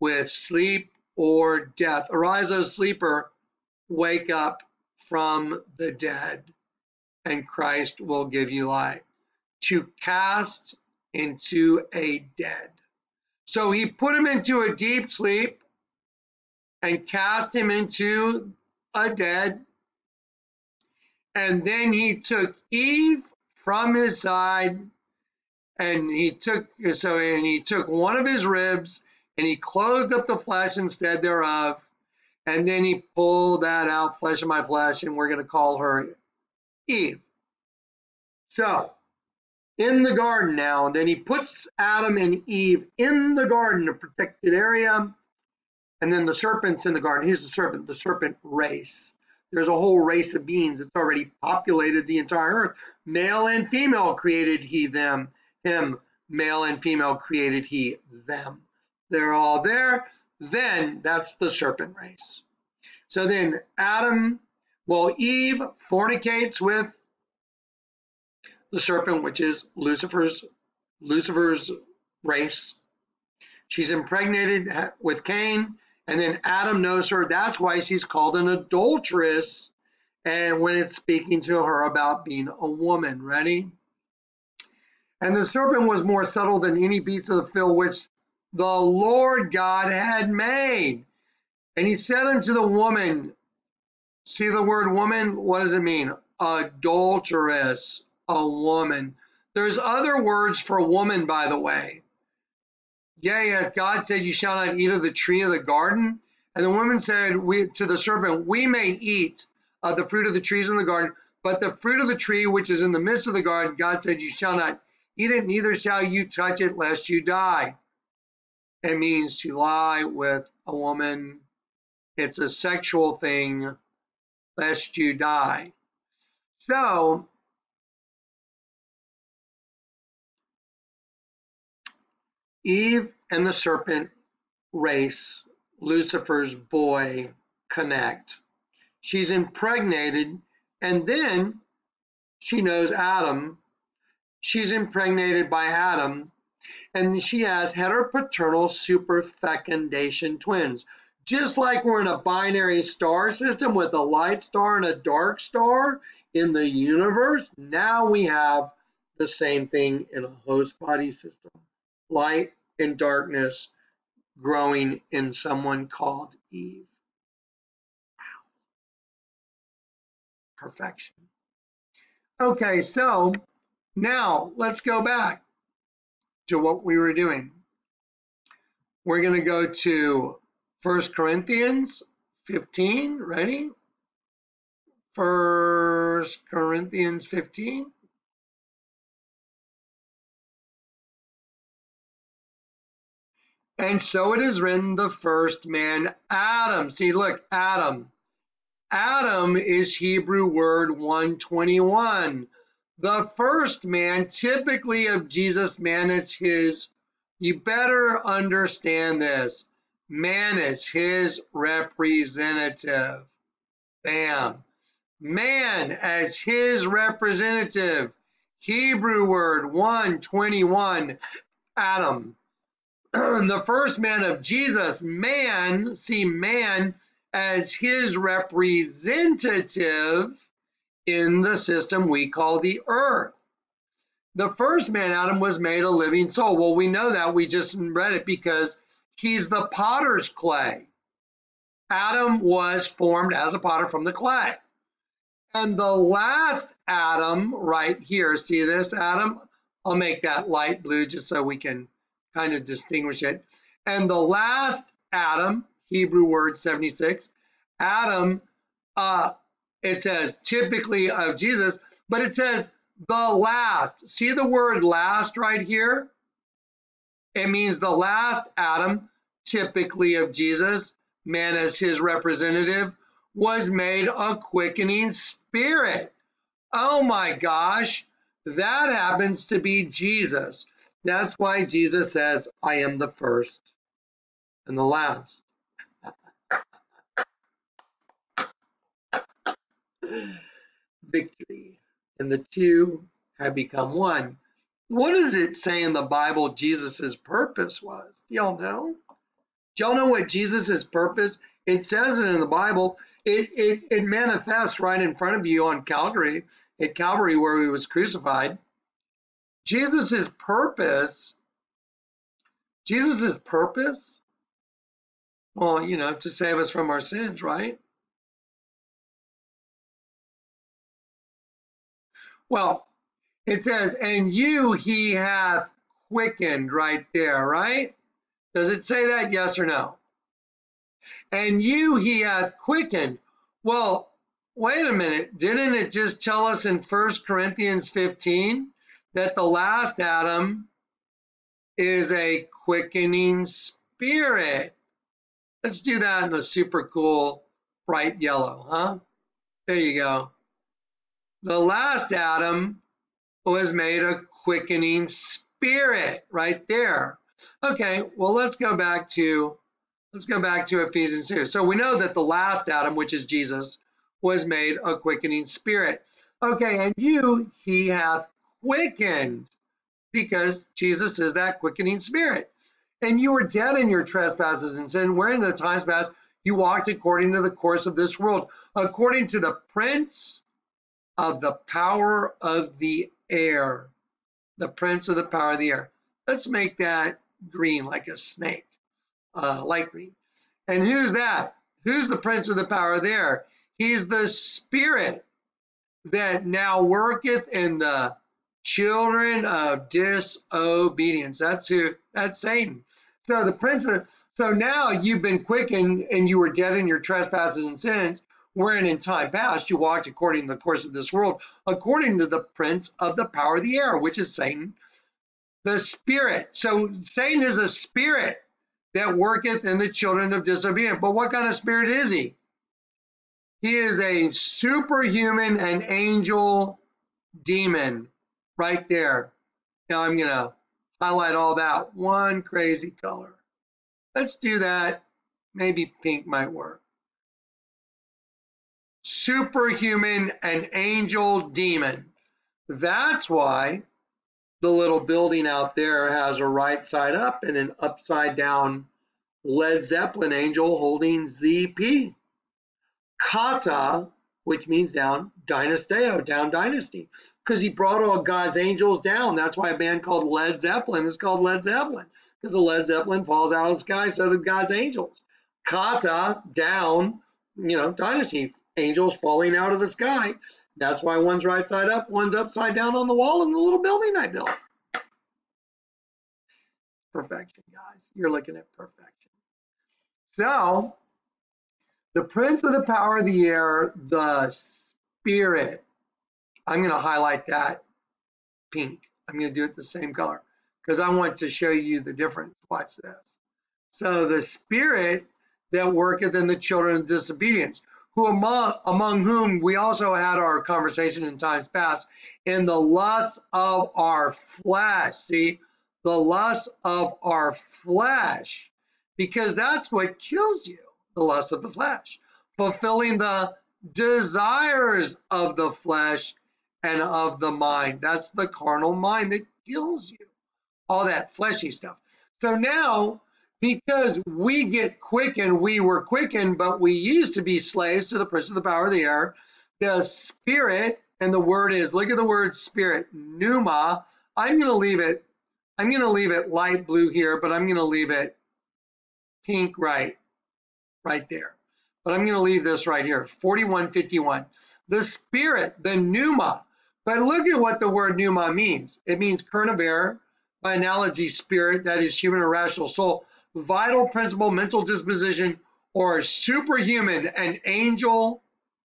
with sleep or death. Arise, O sleeper, wake up from the dead, and Christ will give you light. To cast into a dead. So he put him into a deep sleep and cast him into a dead. And then he took Eve from his side and he took so and he took one of his ribs and he closed up the flesh instead thereof. And then he pulled that out, flesh of my flesh, and we're going to call her Eve. So in the garden now. And then he puts Adam and Eve in the garden, a protected area. And then the serpent's in the garden. Here's the serpent, the serpent race. There's a whole race of beings that's already populated the entire earth. Male and female created he them, him. Male and female created he them. They're all there. Then that's the serpent race. So then Adam, well, Eve fornicates with the serpent, which is Lucifer's Lucifer's race. She's impregnated with Cain, and then Adam knows her. That's why she's called an adulteress. And when it's speaking to her about being a woman, ready? And the serpent was more subtle than any beast of the field which the Lord God had made. And he said unto the woman, see the word woman? What does it mean? Adulteress a woman. There's other words for woman, by the way. Yea, God said, You shall not eat of the tree of the garden. And the woman said we, to the serpent, We may eat of the fruit of the trees in the garden, but the fruit of the tree which is in the midst of the garden, God said, You shall not Eat it, neither shall you touch it, lest you die. It means to lie with a woman. It's a sexual thing, lest you die. So, Eve and the serpent race, Lucifer's boy, connect. She's impregnated, and then she knows Adam. She's impregnated by Adam, and she has heteropaternal superfecundation twins. Just like we're in a binary star system with a light star and a dark star in the universe, now we have the same thing in a host body system. Light and darkness growing in someone called Eve. Wow. Perfection. Okay, so now let's go back to what we were doing. We're going to go to First Corinthians 15. Ready? First Corinthians 15. And so it is written, the first man, Adam. See, look, Adam. Adam is Hebrew word 121. The first man, typically of Jesus, man is his. You better understand this. Man is his representative. Bam. Man as his representative. Hebrew word 121, Adam. the first man of Jesus, man, see man as his representative in the system we call the earth. The first man, Adam, was made a living soul. Well, we know that. We just read it because he's the potter's clay. Adam was formed as a potter from the clay. And the last Adam right here, see this Adam? I'll make that light blue just so we can kind of distinguish it. And the last Adam, Hebrew word 76, Adam, uh, it says typically of Jesus, but it says the last. See the word last right here? It means the last Adam, typically of Jesus, man as his representative, was made a quickening spirit. Oh my gosh, that happens to be Jesus. That's why Jesus says, I am the first and the last. Victory. And the two have become one. What does it say in the Bible Jesus's purpose was? Do y'all know? Do y'all know what Jesus's purpose? It says it in the Bible. It, it, it manifests right in front of you on Calvary, at Calvary where he was crucified. Jesus's purpose, Jesus's purpose, well, you know, to save us from our sins, right? Well, it says, and you he hath quickened right there, right? Does it say that? Yes or no? And you he hath quickened. Well, wait a minute. Didn't it just tell us in First Corinthians 15 that the last Adam is a quickening spirit. Let's do that in a super cool bright yellow, huh? There you go. The last Adam was made a quickening spirit right there. Okay, well let's go back to let's go back to Ephesians 2. So we know that the last Adam, which is Jesus, was made a quickening spirit. Okay, and you he hath quickened because Jesus is that quickening spirit. And you were dead in your trespasses and sin, wherein the times past you walked according to the course of this world, according to the prince of the power of the air. The prince of the power of the air. Let's make that green like a snake, uh, light green. And who's that? Who's the prince of the power of the air? He's the spirit that now worketh in the children of disobedience. That's who, that's Satan. So the prince of, so now you've been quickened and you were dead in your trespasses and sins, wherein in time past you walked according to the course of this world, according to the prince of the power of the air, which is Satan, the spirit. So Satan is a spirit that worketh in the children of disobedience. But what kind of spirit is he? He is a superhuman and angel demon right there. Now I'm going to highlight all that one crazy color. Let's do that. Maybe pink might work. Superhuman and angel demon. That's why the little building out there has a right side up and an upside down Led Zeppelin angel holding ZP. Kata, which means down, Dynasteo, down dynasty, because he brought all God's angels down. That's why a band called Led Zeppelin is called Led Zeppelin, because the Led Zeppelin falls out of the sky, so do God's angels. Kata, down, you know, dynasty, angels falling out of the sky. That's why one's right side up, one's upside down on the wall in the little building I built. Perfection, guys. You're looking at perfection. So, the prince of the power of the air, the spirit. I'm going to highlight that pink. I'm going to do it the same color because I want to show you the difference. Watch this. So the spirit that worketh in the children of disobedience, who among, among whom we also had our conversation in times past, in the lust of our flesh. See, the lust of our flesh, because that's what kills you, the lust of the flesh, fulfilling the desires of the flesh and of the mind. That's the carnal mind that kills you, all that fleshy stuff. So now because we get quickened, we were quickened, but we used to be slaves to the prince of the power of the air. The spirit, and the word is, look at the word spirit, pneuma. I'm going to leave it, I'm going to leave it light blue here, but I'm going to leave it pink right, right there. But I'm going to leave this right here, 4151. The spirit, the pneuma. But look at what the word pneuma means. It means current of air, by analogy, spirit, that is human or rational soul vital principle, mental disposition, or superhuman, an angel,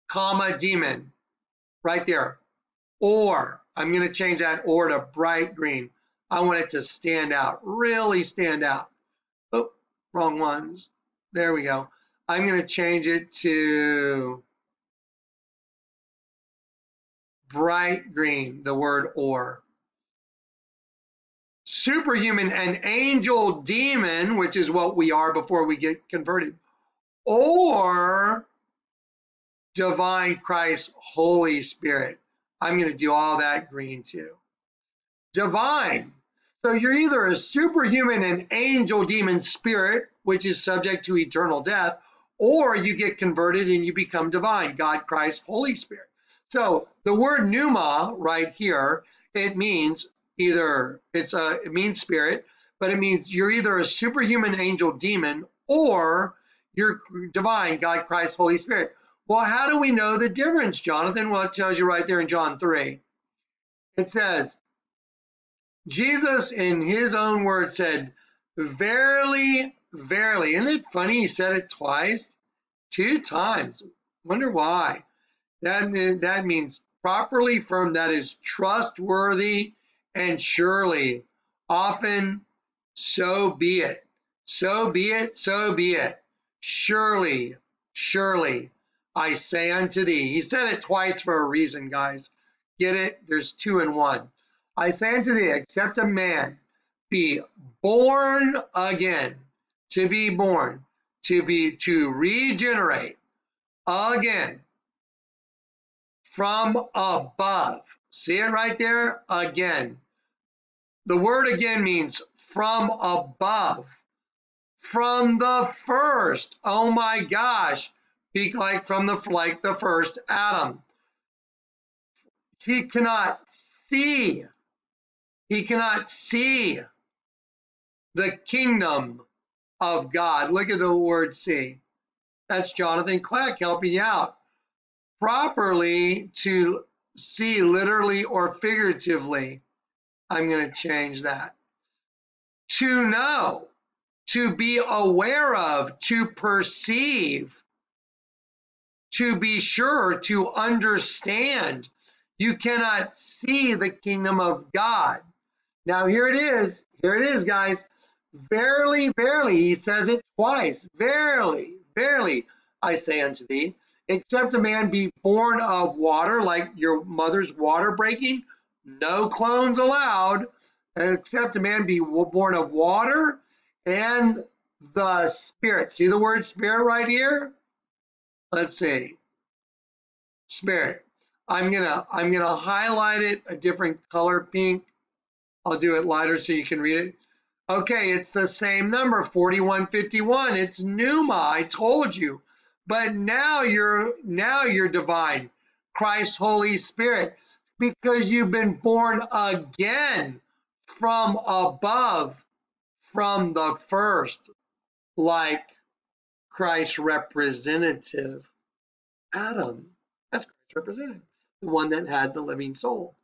comma, demon, right there. Or, I'm going to change that or to bright green. I want it to stand out, really stand out. Oh, wrong ones. There we go. I'm going to change it to bright green, the word or superhuman and angel demon, which is what we are before we get converted, or divine Christ, Holy Spirit. I'm going to do all that green too. Divine. So you're either a superhuman and angel demon spirit, which is subject to eternal death, or you get converted and you become divine, God, Christ, Holy Spirit. So the word pneuma right here, it means either it's a it means spirit, but it means you're either a superhuman angel demon or you're divine, God, Christ, Holy Spirit. Well, how do we know the difference, Jonathan? Well, it tells you right there in John 3. It says, Jesus in his own words said, Verily, verily. Isn't it funny he said it twice? Two times. Wonder why. That, that means properly firm, that is trustworthy and surely, often, so be it. So be it, so be it. Surely, surely, I say unto thee. He said it twice for a reason, guys. Get it? There's two in one. I say unto thee, except a man be born again, to be born, to be, to regenerate again from above. See it right there? Again. The word again means from above, from the first. Oh my gosh, speak like from the like the first Adam. He cannot see. He cannot see the kingdom of God. Look at the word see. That's Jonathan Kleck helping you out. Properly to see literally or figuratively I'm going to change that. To know, to be aware of, to perceive, to be sure, to understand. You cannot see the kingdom of God. Now here it is. Here it is, guys. Verily, verily, he says it twice. Verily, verily, I say unto thee, except a man be born of water, like your mother's water breaking, no clones allowed, except a man be born of water and the spirit. See the word spirit right here? Let's see. Spirit. I'm gonna I'm gonna highlight it a different color pink. I'll do it lighter so you can read it. Okay, it's the same number, 4151. It's pneuma, I told you. But now you're now you're divine. Christ Holy Spirit because you've been born again from above from the first like Christ's representative Adam. That's Christ's representative, the one that had the living soul.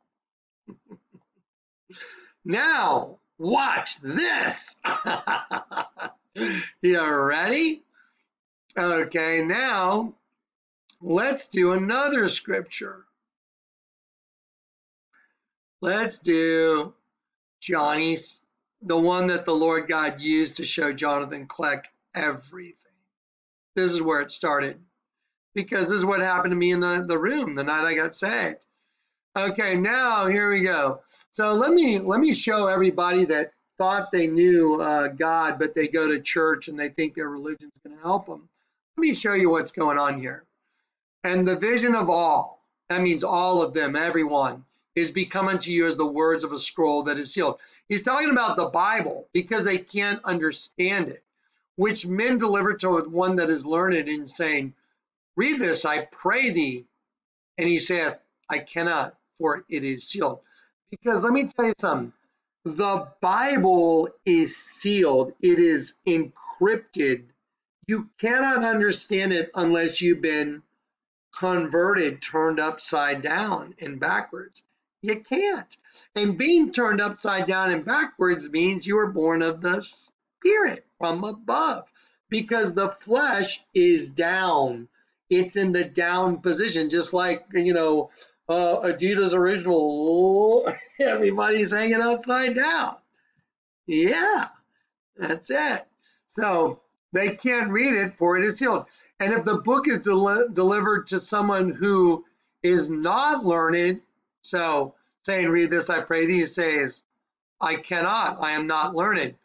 now, watch this. you ready? Okay, now let's do another scripture. Let's do Johnny's, the one that the Lord God used to show Jonathan Kleck everything. This is where it started because this is what happened to me in the, the room the night I got saved. Okay, now here we go. So let me let me show everybody that thought they knew uh, God, but they go to church and they think their religion's going to help them. Let me show you what's going on here. And the vision of all, that means all of them, everyone, is become unto you as the words of a scroll that is sealed. He's talking about the Bible because they can't understand it, which men deliver to one that is learned in saying, Read this, I pray thee. And he saith, I cannot, for it is sealed. Because let me tell you something the Bible is sealed, it is encrypted. You cannot understand it unless you've been converted, turned upside down and backwards. You can't. And being turned upside down and backwards means you were born of the Spirit from above because the flesh is down. It's in the down position, just like, you know, uh, Adidas original. Everybody's hanging upside down. Yeah, that's it. So they can't read it, for it is sealed. And if the book is del delivered to someone who is not learned, so saying, Read this, I pray thee, says, I cannot, I am not learned.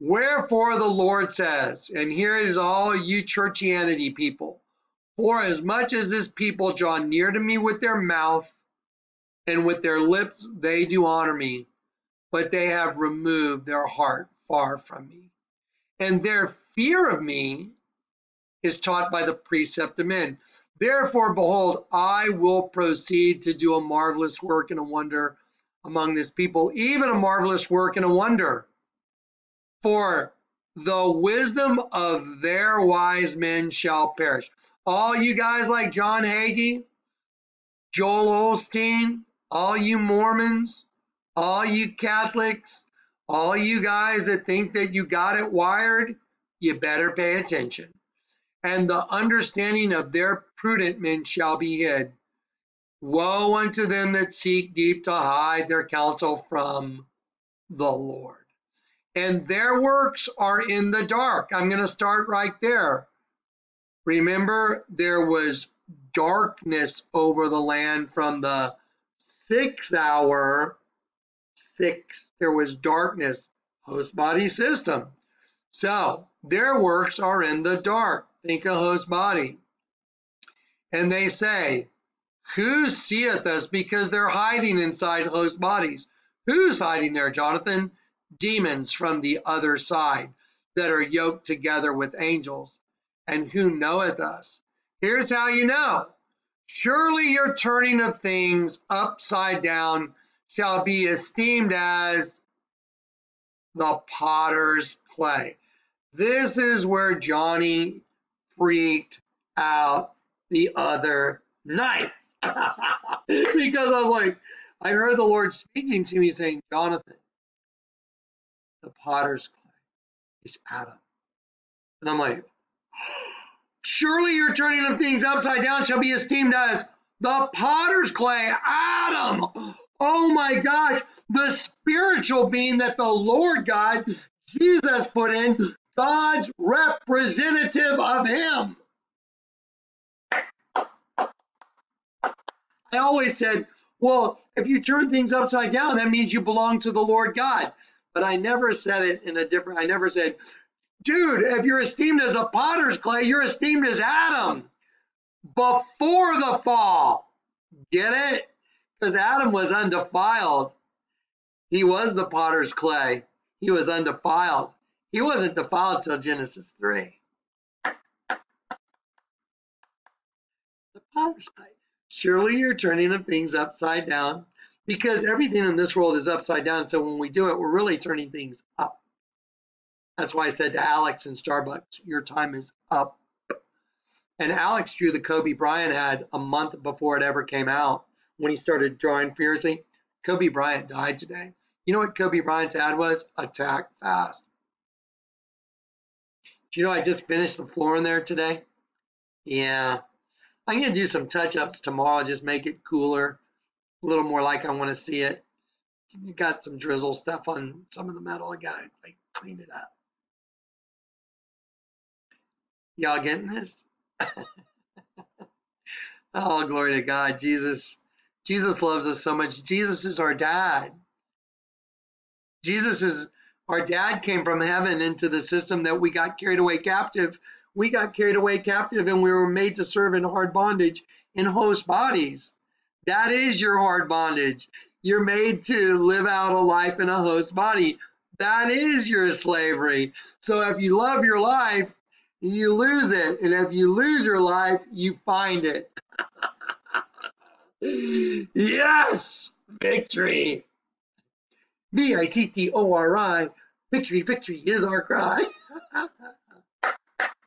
Wherefore the Lord says, and here is all you churchianity people, for as much as this people draw near to me with their mouth and with their lips they do honor me, but they have removed their heart far from me. And their fear of me is taught by the precept of men. Therefore, behold, I will proceed to do a marvelous work and a wonder among this people, even a marvelous work and a wonder. For the wisdom of their wise men shall perish. All you guys like John Hagee, Joel Osteen, all you Mormons, all you Catholics, all you guys that think that you got it wired, you better pay attention. And the understanding of their prudent men shall be hid. Woe unto them that seek deep to hide their counsel from the Lord. And their works are in the dark. I'm going to start right there. Remember, there was darkness over the land from the sixth hour, six, there was darkness, host body system. So their works are in the dark. Think of host body. And they say, Who seeth us? Because they're hiding inside host bodies. Who's hiding there, Jonathan? Demons from the other side that are yoked together with angels and who knoweth us? Here's how you know. Surely your turning of things upside down shall be esteemed as the potter's clay. This is where Johnny freaked out the other night. because I was like, I heard the Lord speaking to me saying, Jonathan, the potter's clay is Adam. And I'm like, Surely your turning of things upside down shall be esteemed as the potter's clay. Adam. Oh my gosh. the spiritual being that the Lord God, Jesus put in, God's representative of him. I always said, well, if you turn things upside down, that means you belong to the Lord God. But I never said it in a different, I never said, dude, if you're esteemed as a potter's clay, you're esteemed as Adam before the fall. Get it? Because Adam was undefiled. He was the potter's clay. He was undefiled. He wasn't defiled till Genesis 3. The potter's clay. Surely you're turning things upside down because everything in this world is upside down. So when we do it, we're really turning things up. That's why I said to Alex in Starbucks, your time is up. And Alex drew the Kobe Bryant ad a month before it ever came out when he started drawing fiercely. Kobe Bryant died today. You know what Kobe Bryant's ad was? Attack fast. Do you know I just finished the floor in there today? Yeah. I'm going to do some touch-ups tomorrow, just make it cooler, a little more like I want to see it. Got some drizzle stuff on some of the metal. I got to like clean it up. Y'all getting this? oh, glory to God. Jesus, Jesus loves us so much. Jesus is our dad. Jesus is our dad came from heaven into the system that we got carried away captive we got carried away captive and we were made to serve in hard bondage in host bodies. That is your hard bondage. You're made to live out a life in a host body. That is your slavery. So if you love your life, you lose it. And if you lose your life, you find it. yes, victory. V I C T O R I. Victory, victory is our cry.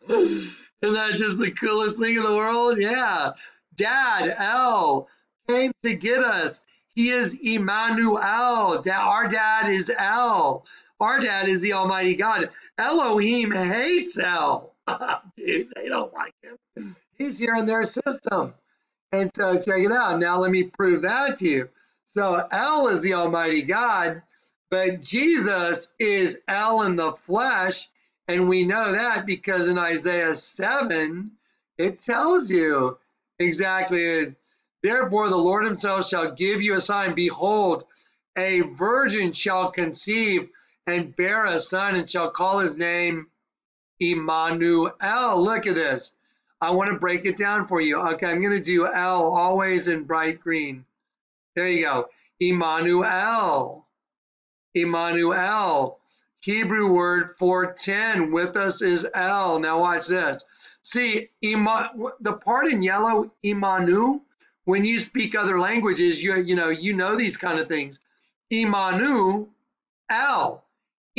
Isn't that just the coolest thing in the world? Yeah. Dad, El, came to get us. He is Emmanuel. Our dad is El. Our dad is the Almighty God. Elohim hates El. Dude, they don't like him. He's here in their system. And so check it out. Now let me prove that to you. So El is the Almighty God, but Jesus is El in the flesh and we know that because in Isaiah 7, it tells you exactly, therefore the Lord himself shall give you a sign. Behold, a virgin shall conceive and bear a son and shall call his name Emmanuel. Look at this. I want to break it down for you. Okay, I'm going to do L always in bright green. There you go. Emmanuel. Emmanuel. Hebrew word for 10 with us is El. Now watch this. See, the part in yellow, Imanu, when you speak other languages, you, you know, you know these kind of things. Imanu, El.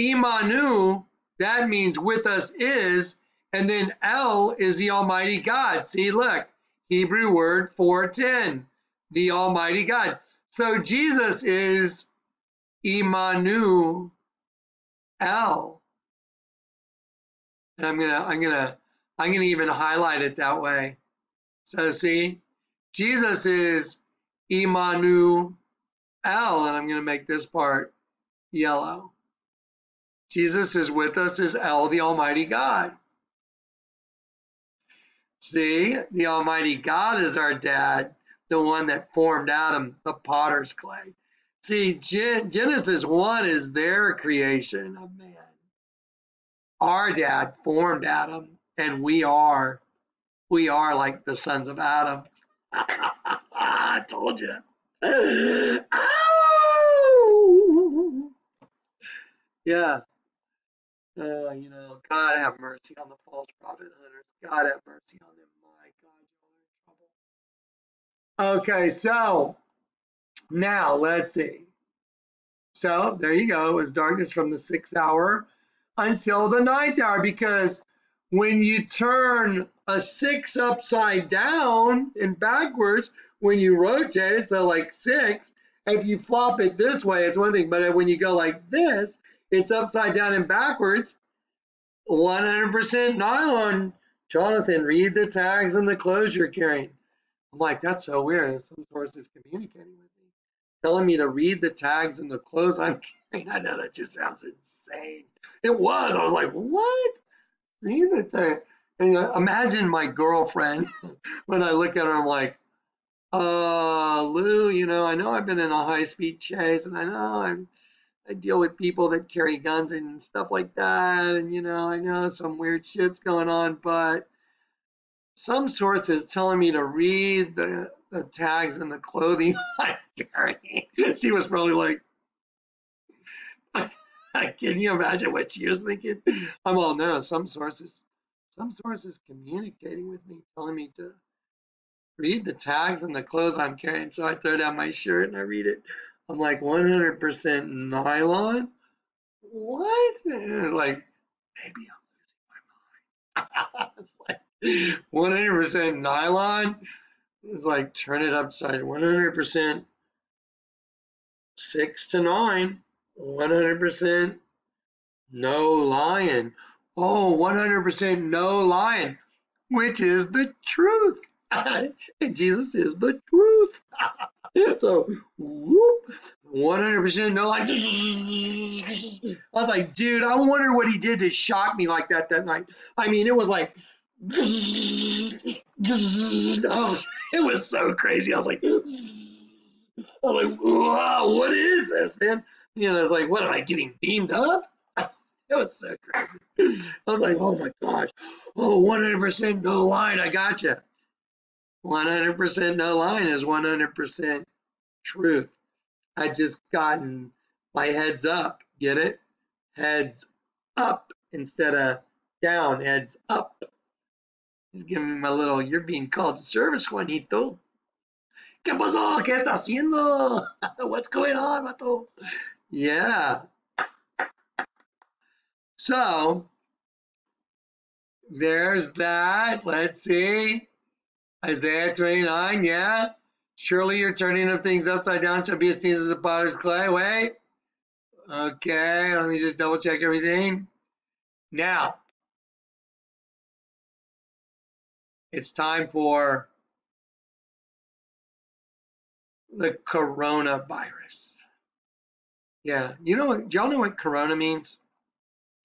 Imanu, that means with us is, and then El is the Almighty God. See, look, Hebrew word for 10, the Almighty God. So Jesus is Imanu L. And I'm gonna, I'm gonna, I'm gonna even highlight it that way. So see, Jesus is Emmanuel, L, and I'm gonna make this part yellow. Jesus is with us as El, the Almighty God. See, the Almighty God is our dad, the one that formed Adam, the potter's clay. See, Genesis 1 is their creation of man. Our dad formed Adam, and we are, we are like the sons of Adam. I told you. Yeah. Uh, you know, God have mercy on the false prophet hunters. God have mercy on them. My God, you're in trouble. Okay, so now, let's see. So there you go. It was darkness from the sixth hour until the ninth hour because when you turn a six upside down and backwards, when you rotate it, so like six, if you flop it this way, it's one thing, but when you go like this, it's upside down and backwards. 100% nylon. Jonathan, read the tags and the clothes you're carrying. I'm like, that's so weird. Some source is communicating with me. Telling me to read the tags and the clothes I'm carrying. I know that just sounds insane. It was. I was like, what? Read the tag. And uh, imagine my girlfriend when I look at her, I'm like, uh, Lou, you know, I know I've been in a high speed chase and I know I'm, I deal with people that carry guns and stuff like that. And, you know, I know some weird shit's going on, but some source is telling me to read the, the tags and the clothing I'm carrying. She was probably like, can you imagine what she was thinking? I'm all, no, some sources, some sources communicating with me, telling me to read the tags and the clothes I'm carrying. So I throw down my shirt and I read it. I'm like 100% nylon. What? it's like, maybe I'm losing my mind. it's like 100% nylon. It's like turn it upside 100% six to nine. 100% no lying. Oh, 100% no lying, which is the truth. and Jesus is the truth. so, whoop, 100% no lying. I was like, dude, I wonder what he did to shock me like that that night. I mean, it was like, Oh, it was so crazy. I was like, I was like, wow, what is this, man? You know, I was like, what am I getting beamed up? It was so crazy. I was like, oh my gosh, oh, 100% no line, I got you. 100% no line is 100% truth. I just gotten my heads up, get it? Heads up instead of down, heads up. He's giving me my little, you're being called to service, Juanito. ¿Qué pasó? ¿Qué está haciendo? What's going on, Mato? Yeah. So there's that. Let's see. Isaiah 29, yeah. Surely you're turning of things upside down shall be esteemed as the potter's clay. Wait. Okay, let me just double check everything. Now, it's time for the coronavirus. Yeah, you know what? Y'all know what corona means?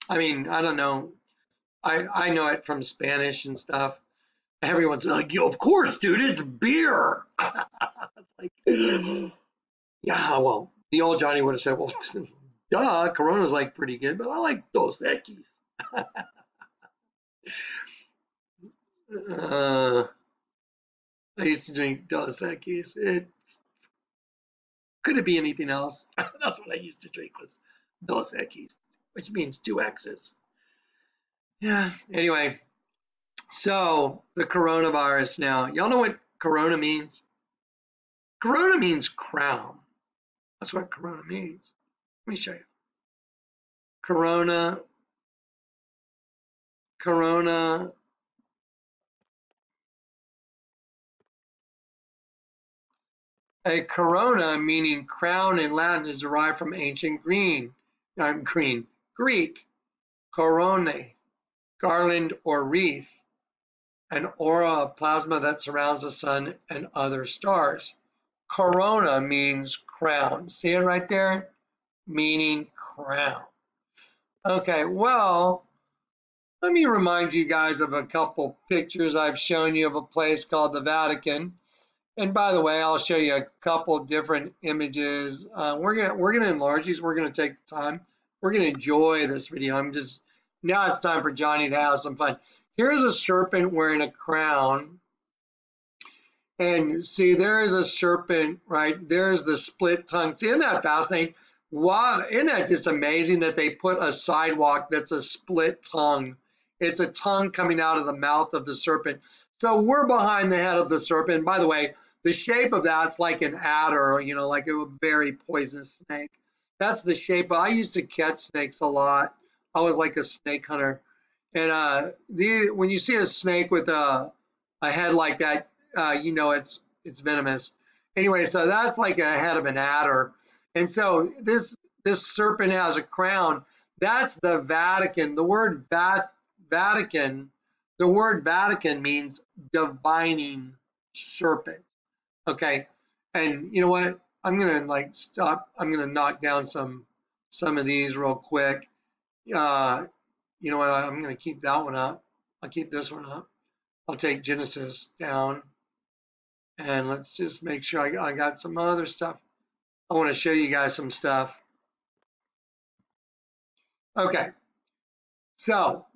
I mean, I don't know. I I know it from Spanish and stuff. Everyone's like, "Yo, of course, dude, it's beer." like, yeah, well, the old Johnny would have said, "Well, duh, Corona's like pretty good, but I like Dos Equis." uh, I used to drink Dos Equis. It could it be anything else? That's what I used to drink was Dos Equis which means two X's. Yeah, anyway, so the coronavirus now. Y'all know what corona means? Corona means crown. That's what corona means. Let me show you. Corona, corona, A corona, meaning crown in Latin, is derived from ancient I'm green, Greek, corone, garland or wreath, an aura of plasma that surrounds the sun and other stars. Corona means crown. See it right there? Meaning crown. Okay, well, let me remind you guys of a couple pictures I've shown you of a place called the Vatican. And by the way, I'll show you a couple different images. Uh, we're gonna we're gonna enlarge these. We're gonna take the time we're going to enjoy this video. I'm just, now it's time for Johnny to have some fun. Here's a serpent wearing a crown. And see, there is a serpent, right? There's the split tongue. See, isn't that fascinating? Wow, isn't that just amazing that they put a sidewalk that's a split tongue? It's a tongue coming out of the mouth of the serpent. So we're behind the head of the serpent. By the way, the shape of that's like an adder, you know, like a very poisonous snake. That's the shape. I used to catch snakes a lot. I was like a snake hunter. And uh, the when you see a snake with a a head like that, uh, you know it's it's venomous. Anyway, so that's like a head of an adder. And so this this serpent has a crown. That's the Vatican. The word Vat, Vatican, the word Vatican means divining serpent. Okay. And you know what? I'm gonna like stop. I'm gonna knock down some some of these real quick. Uh, you know what? I'm gonna keep that one up. I'll keep this one up. I'll take Genesis down. And let's just make sure I, I got some other stuff. I want to show you guys some stuff. Okay, so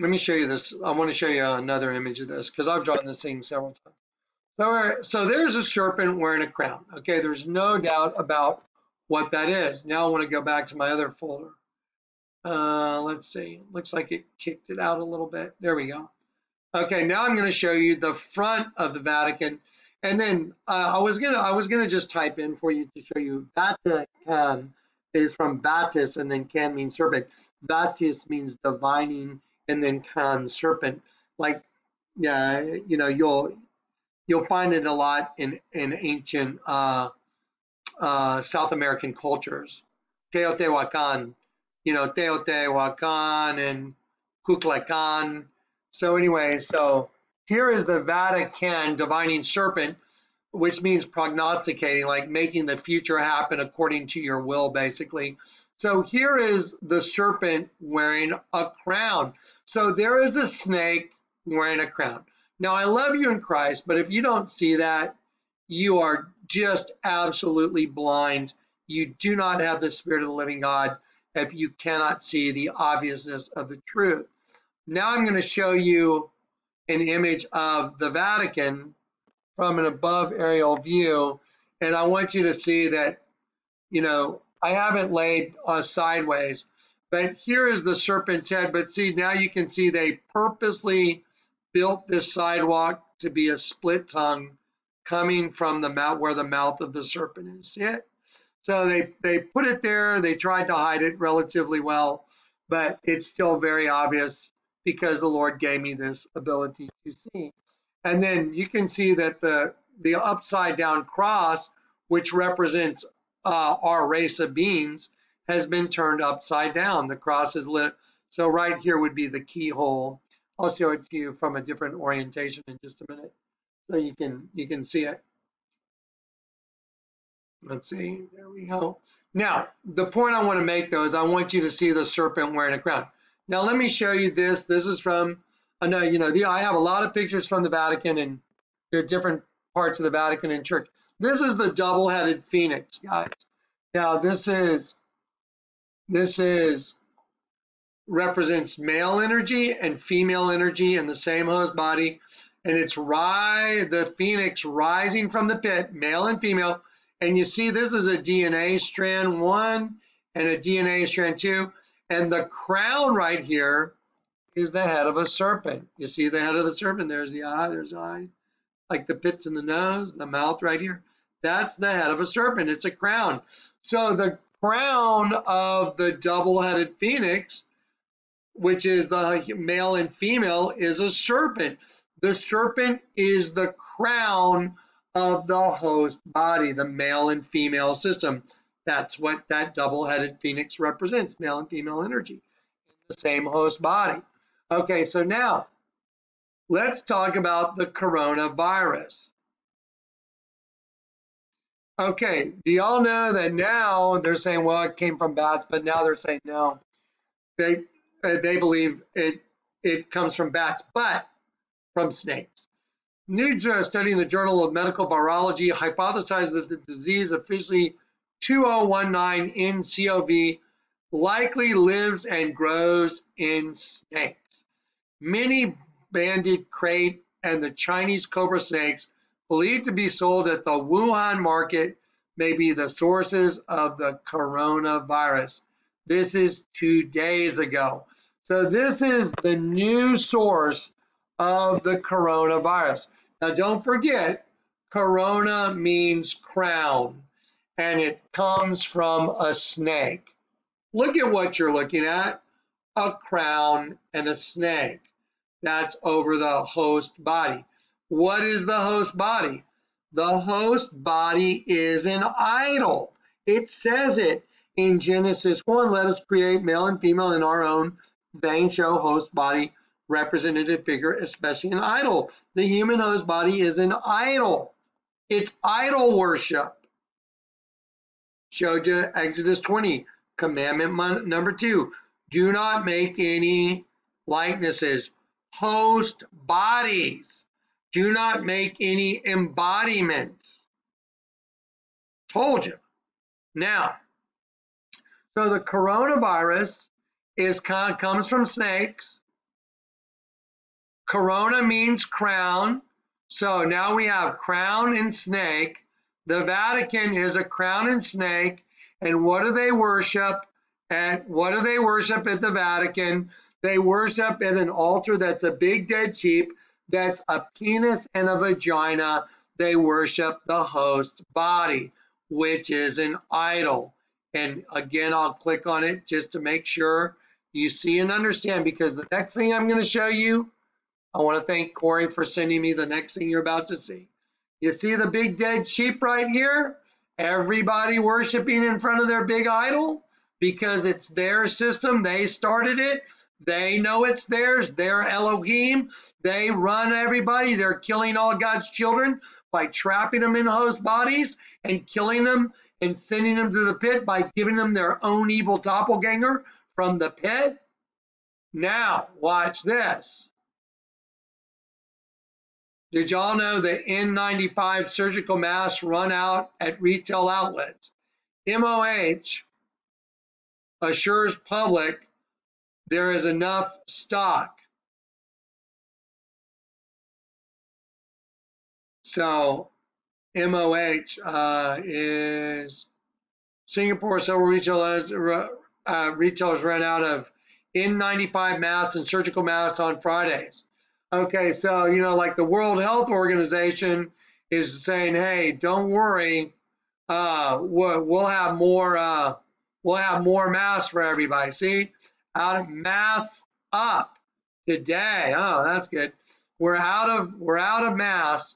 let me show you this. I want to show you another image of this because I've drawn this thing several times. So, so there's a serpent wearing a crown. Okay, there's no doubt about what that is. Now I want to go back to my other folder. Uh, let's see, looks like it kicked it out a little bit. There we go. Okay, now I'm going to show you the front of the Vatican. And then uh, I was gonna I was gonna just type in for you to show you Vatican is from Vatis and then can means serpent. Vatis means divining and then can serpent. Like yeah, you know you'll you'll find it a lot in in ancient uh, uh, South American cultures. Teotihuacan, you know Teotihuacan and Kukulkan so anyway, so here is the Vatican divining serpent, which means prognosticating, like making the future happen according to your will, basically. So here is the serpent wearing a crown. So there is a snake wearing a crown. Now, I love you in Christ, but if you don't see that, you are just absolutely blind. You do not have the Spirit of the living God if you cannot see the obviousness of the truth. Now I'm going to show you an image of the Vatican from an above aerial view. And I want you to see that, you know, I haven't laid uh, sideways, but here is the serpent's head. But see, now you can see they purposely built this sidewalk to be a split tongue coming from the mouth where the mouth of the serpent is. See it? So they, they put it there. They tried to hide it relatively well, but it's still very obvious because the Lord gave me this ability to see. And then you can see that the, the upside down cross, which represents uh, our race of beings, has been turned upside down. The cross is lit. So right here would be the keyhole. I'll show it to you from a different orientation in just a minute, so you can you can see it. Let's see. There we go. Now, the point I want to make though is I want you to see the serpent wearing a crown. Now let me show you this. This is from, I know, you know, the, I have a lot of pictures from the Vatican and there are different parts of the Vatican and church. This is the double-headed phoenix, guys. Now this is, this is, represents male energy and female energy in the same host body. And it's ri the phoenix rising from the pit, male and female. And you see this is a DNA strand one and a DNA strand two. And the crown right here is the head of a serpent. You see the head of the serpent? There's the eye, there's the eye, like the pits in the nose, the mouth right here. That's the head of a serpent. It's a crown. So the crown of the double-headed phoenix, which is the male and female, is a serpent. The serpent is the crown of the host body, the male and female system. That's what that double-headed phoenix represents, male and female energy the same host body. Okay, so now let's talk about the coronavirus. Okay, do y'all know that now they're saying, well, it came from bats, but now they're saying no. They uh, they believe it it comes from bats, but from snakes. New study in the Journal of Medical Virology hypothesized that the disease officially 2019 NCOV likely lives and grows in snakes. Many banded krait and the Chinese cobra snakes believed to be sold at the Wuhan market may be the sources of the coronavirus. This is two days ago. So this is the new source of the coronavirus. Now don't forget, corona means crown and it comes from a snake. Look at what you're looking at, a crown and a snake. That's over the host body. What is the host body? The host body is an idol. It says it in Genesis 1, let us create male and female in our own vain show host body representative figure, especially an idol. The human host body is an idol. It's idol worship. Showed you Exodus 20, commandment number two. Do not make any likenesses. Host bodies. Do not make any embodiments. Told you. Now, so the coronavirus is comes from snakes. Corona means crown. So now we have crown and snake. The Vatican is a crown and snake. And what do they worship? And what do they worship at the Vatican? They worship at an altar that's a big dead sheep, that's a penis and a vagina. They worship the host body, which is an idol. And again, I'll click on it just to make sure you see and understand because the next thing I'm going to show you, I want to thank Corey for sending me the next thing you're about to see. You see the big dead sheep right here? Everybody worshiping in front of their big idol because it's their system. They started it. They know it's theirs. They're Elohim. They run everybody. They're killing all God's children by trapping them in host bodies and killing them and sending them to the pit by giving them their own evil doppelganger from the pit. Now, watch this. Did y'all know that N95 surgical masks run out at retail outlets? MOH assures public there is enough stock. So MOH uh, is Singapore several retailers, uh, retailers ran out of N95 masks and surgical masks on Fridays. Okay, so you know, like the World Health Organization is saying, hey, don't worry, uh, we'll, we'll have more, uh, we'll have more masks for everybody. See, out of masks up today. Oh, that's good. We're out of we're out of masks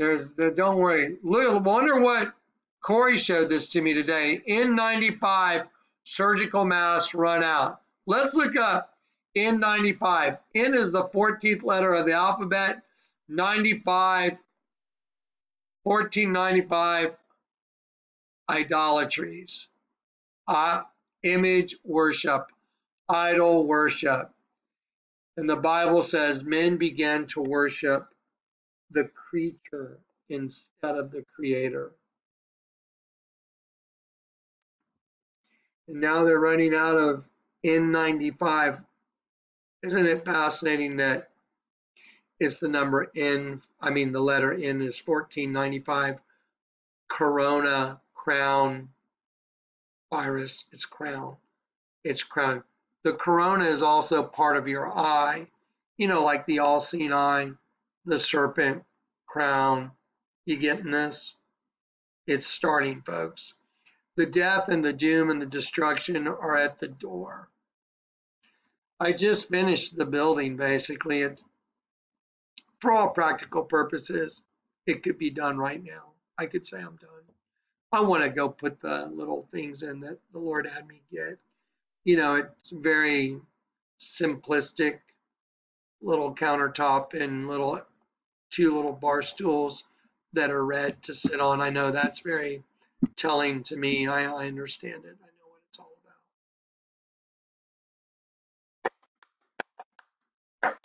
there's, don't worry. Look, wonder what Corey showed this to me today. N95 surgical mask run out. Let's look up N95. N is the 14th letter of the alphabet. 95, 1495 idolatries, uh, image worship, idol worship. And the Bible says men began to worship the creature instead of the creator. And now they're running out of N95. Isn't it fascinating that it's the number N, I mean, the letter N is 1495. Corona, crown, virus, it's crown. It's crown. The corona is also part of your eye, you know, like the all seeing eye the serpent crown. You getting this? It's starting, folks. The death and the doom and the destruction are at the door. I just finished the building, basically. It's for all practical purposes, it could be done right now. I could say I'm done. I want to go put the little things in that the Lord had me get. You know, it's very simplistic little countertop and little two little bar stools that are red to sit on. I know that's very telling to me. I, I understand it. I know what it's all about.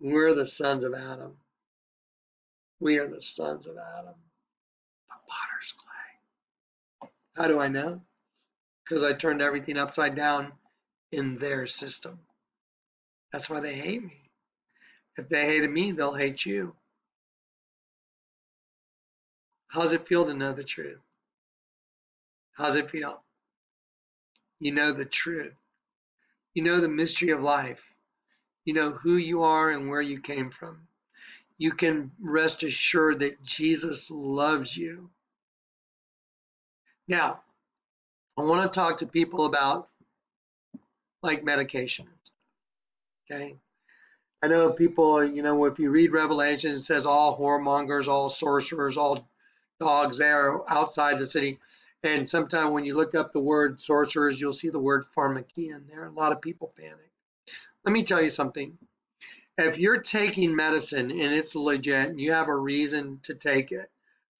We're the sons of Adam. We are the sons of Adam, the potter's clay. How do I know? Because I turned everything upside down in their system. That's why they hate me. If they hated me, they'll hate you. How's it feel to know the truth? How's it feel? You know the truth. You know the mystery of life. You know who you are and where you came from. You can rest assured that Jesus loves you. Now, I want to talk to people about like medication. Okay. I know people, you know, if you read Revelation, it says all whoremongers, all sorcerers, all dogs there outside the city. And sometimes when you look up the word sorcerers, you'll see the word pharmakeia in there. A lot of people panic. let me tell you something. If you're taking medicine and it's legit and you have a reason to take it,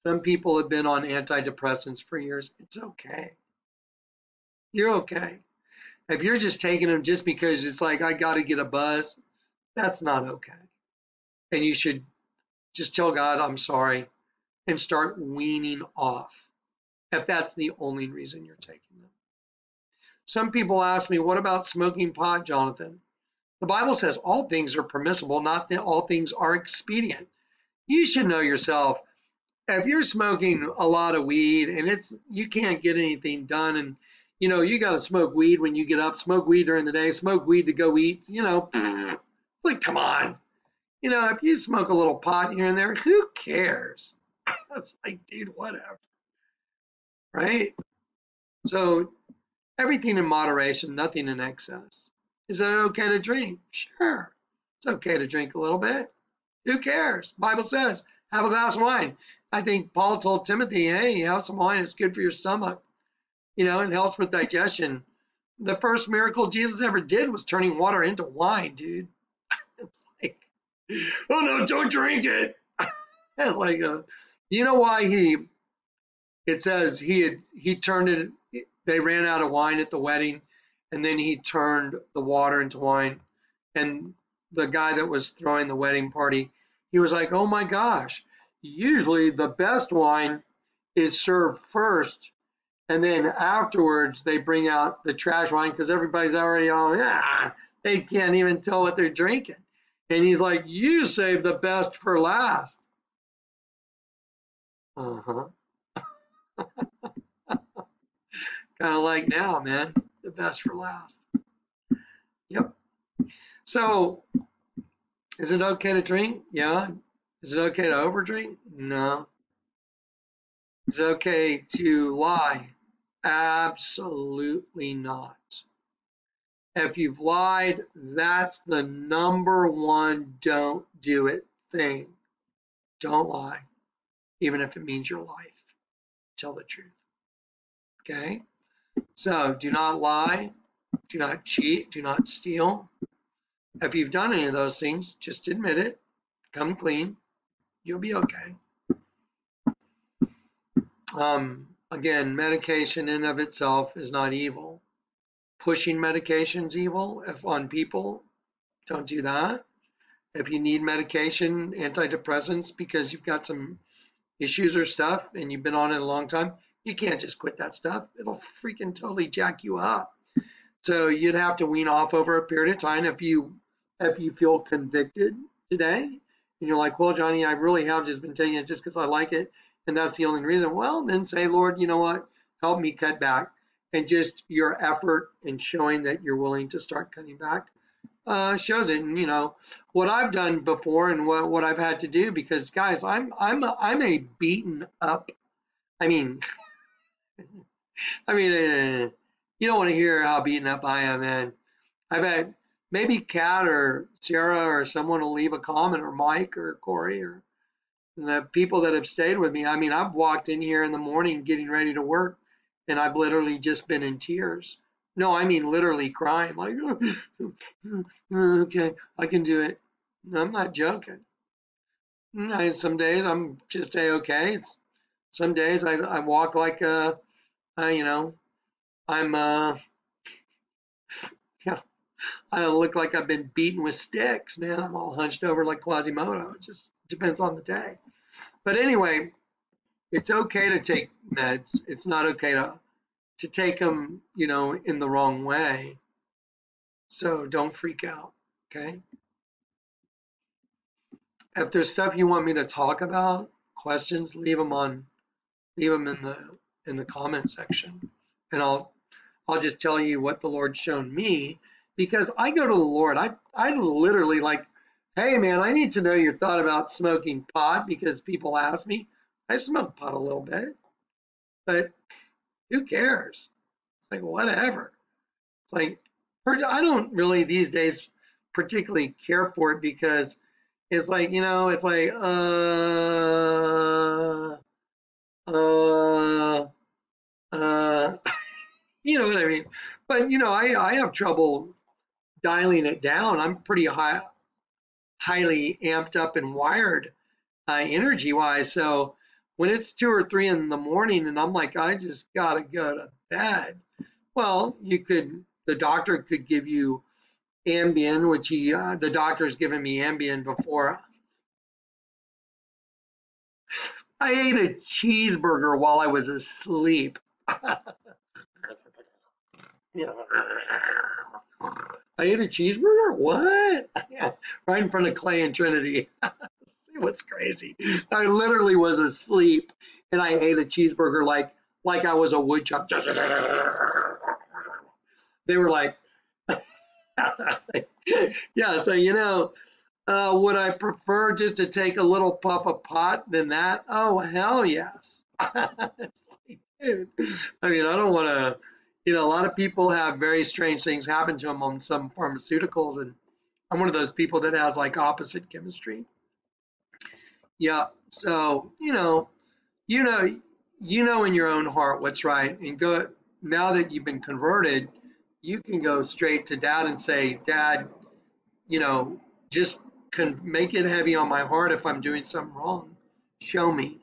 some people have been on antidepressants for years. It's okay. You're okay. If you're just taking them just because it's like, I got to get a buzz, that's not okay. And you should just tell God, I'm sorry, and start weaning off if that's the only reason you're taking them. Some people ask me, what about smoking pot, Jonathan? The Bible says all things are permissible, not that all things are expedient. You should know yourself. If you're smoking a lot of weed and it's you can't get anything done and you know you got to smoke weed when you get up, smoke weed during the day, smoke weed to go eat, you know, like come on. You know, if you smoke a little pot here and there, who cares? it's like, dude, whatever. Right? So everything in moderation, nothing in excess. Is it okay to drink? Sure. It's okay to drink a little bit. Who cares? Bible says, have a glass of wine. I think Paul told Timothy, hey, you have some wine. It's good for your stomach. You know, it helps with digestion. The first miracle Jesus ever did was turning water into wine, dude. it's like, oh no, don't drink it. it's like, uh, you know why he, it says he had, he turned it, they ran out of wine at the wedding and then he turned the water into wine. And the guy that was throwing the wedding party, he was like, "Oh my gosh! Usually the best wine is served first, and then afterwards they bring out the trash wine because everybody's already all ah, they can't even tell what they're drinking." And he's like, "You save the best for last." Uh huh. kind of like now, man the best for last. Yep. So, is it okay to drink? Yeah. Is it okay to overdrink? No. Is it okay to lie? Absolutely not. If you've lied, that's the number one don't do it thing. Don't lie, even if it means your life. Tell the truth. Okay? So do not lie, do not cheat, do not steal. If you've done any of those things, just admit it, come clean, you'll be okay. Um, again, medication in of itself is not evil. Pushing medication's evil if on people, don't do that. If you need medication, antidepressants, because you've got some issues or stuff and you've been on it a long time, you can't just quit that stuff. It'll freaking totally jack you up. So you'd have to wean off over a period of time if you if you feel convicted today and you're like, well, Johnny, I really have just been taking it just because I like it, and that's the only reason. Well, then say, Lord, you know what? Help me cut back, and just your effort in showing that you're willing to start cutting back uh, shows it. And you know what I've done before and what what I've had to do because guys, I'm I'm a, I'm a beaten up. I mean, I mean, uh, you don't want to hear how beaten up I am, man. I've had maybe Kat or Sarah or someone will leave a comment, or Mike or Corey or the people that have stayed with me. I mean, I've walked in here in the morning getting ready to work, and I've literally just been in tears. No, I mean literally crying, like, okay, I can do it. I'm not joking. some days I'm just a okay. It's, some days I, I walk like a uh, you know, I'm, uh, yeah, I look like I've been beaten with sticks, man. I'm all hunched over like Quasimodo. It just depends on the day. But anyway, it's okay to take meds. It's not okay to to take them, you know, in the wrong way. So don't freak out, okay? If there's stuff you want me to talk about, questions, leave them on, leave them in the in the comment section. And I'll I'll just tell you what the Lord's shown me because I go to the Lord. I I literally like, hey man, I need to know your thought about smoking pot because people ask me. I smoke pot a little bit, but who cares? It's like whatever. It's like I don't really these days particularly care for it because it's like you know it's like uh uh uh, you know what I mean? But you know, I I have trouble dialing it down. I'm pretty high, highly amped up and wired uh, energy wise. So when it's two or three in the morning and I'm like, I just gotta go to bed. Well, you could, the doctor could give you Ambien, which he, uh, the doctor's given me Ambien before. I ate a cheeseburger while I was asleep. I ate a cheeseburger? What? Yeah, right in front of Clay and Trinity. it was crazy. I literally was asleep and I ate a cheeseburger like like I was a woodchuck. They were like, yeah, so you know, uh, would I prefer just to take a little puff of pot than that? Oh, hell yes. dude, I mean, I don't want to you know, a lot of people have very strange things happen to them on some pharmaceuticals, and I'm one of those people that has like opposite chemistry. Yeah, so you know, you know, you know in your own heart what's right, and go now that you've been converted, you can go straight to dad and say, Dad, you know, just can make it heavy on my heart if I'm doing something wrong. Show me.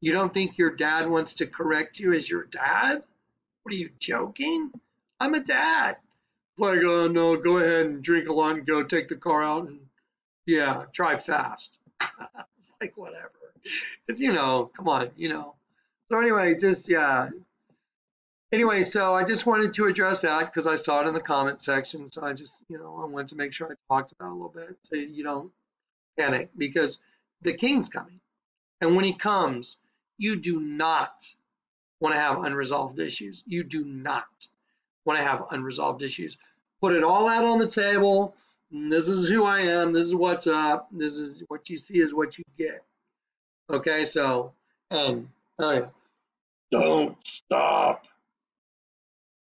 You don't think your dad wants to correct you as your dad? What are you joking? I'm a dad. Like, oh no, go ahead and drink a lot and go take the car out and yeah, drive fast. it's like whatever. It's you know, come on, you know. So anyway, just yeah. Anyway, so I just wanted to address that because I saw it in the comment section. So I just, you know, I wanted to make sure I talked about a little bit so you don't panic because the king's coming. And when he comes, you do not want to have unresolved issues. You do not want to have unresolved issues. Put it all out on the table. This is who I am. This is what's up. This is what you see is what you get. Okay, so, and, oh yeah. Don't stop.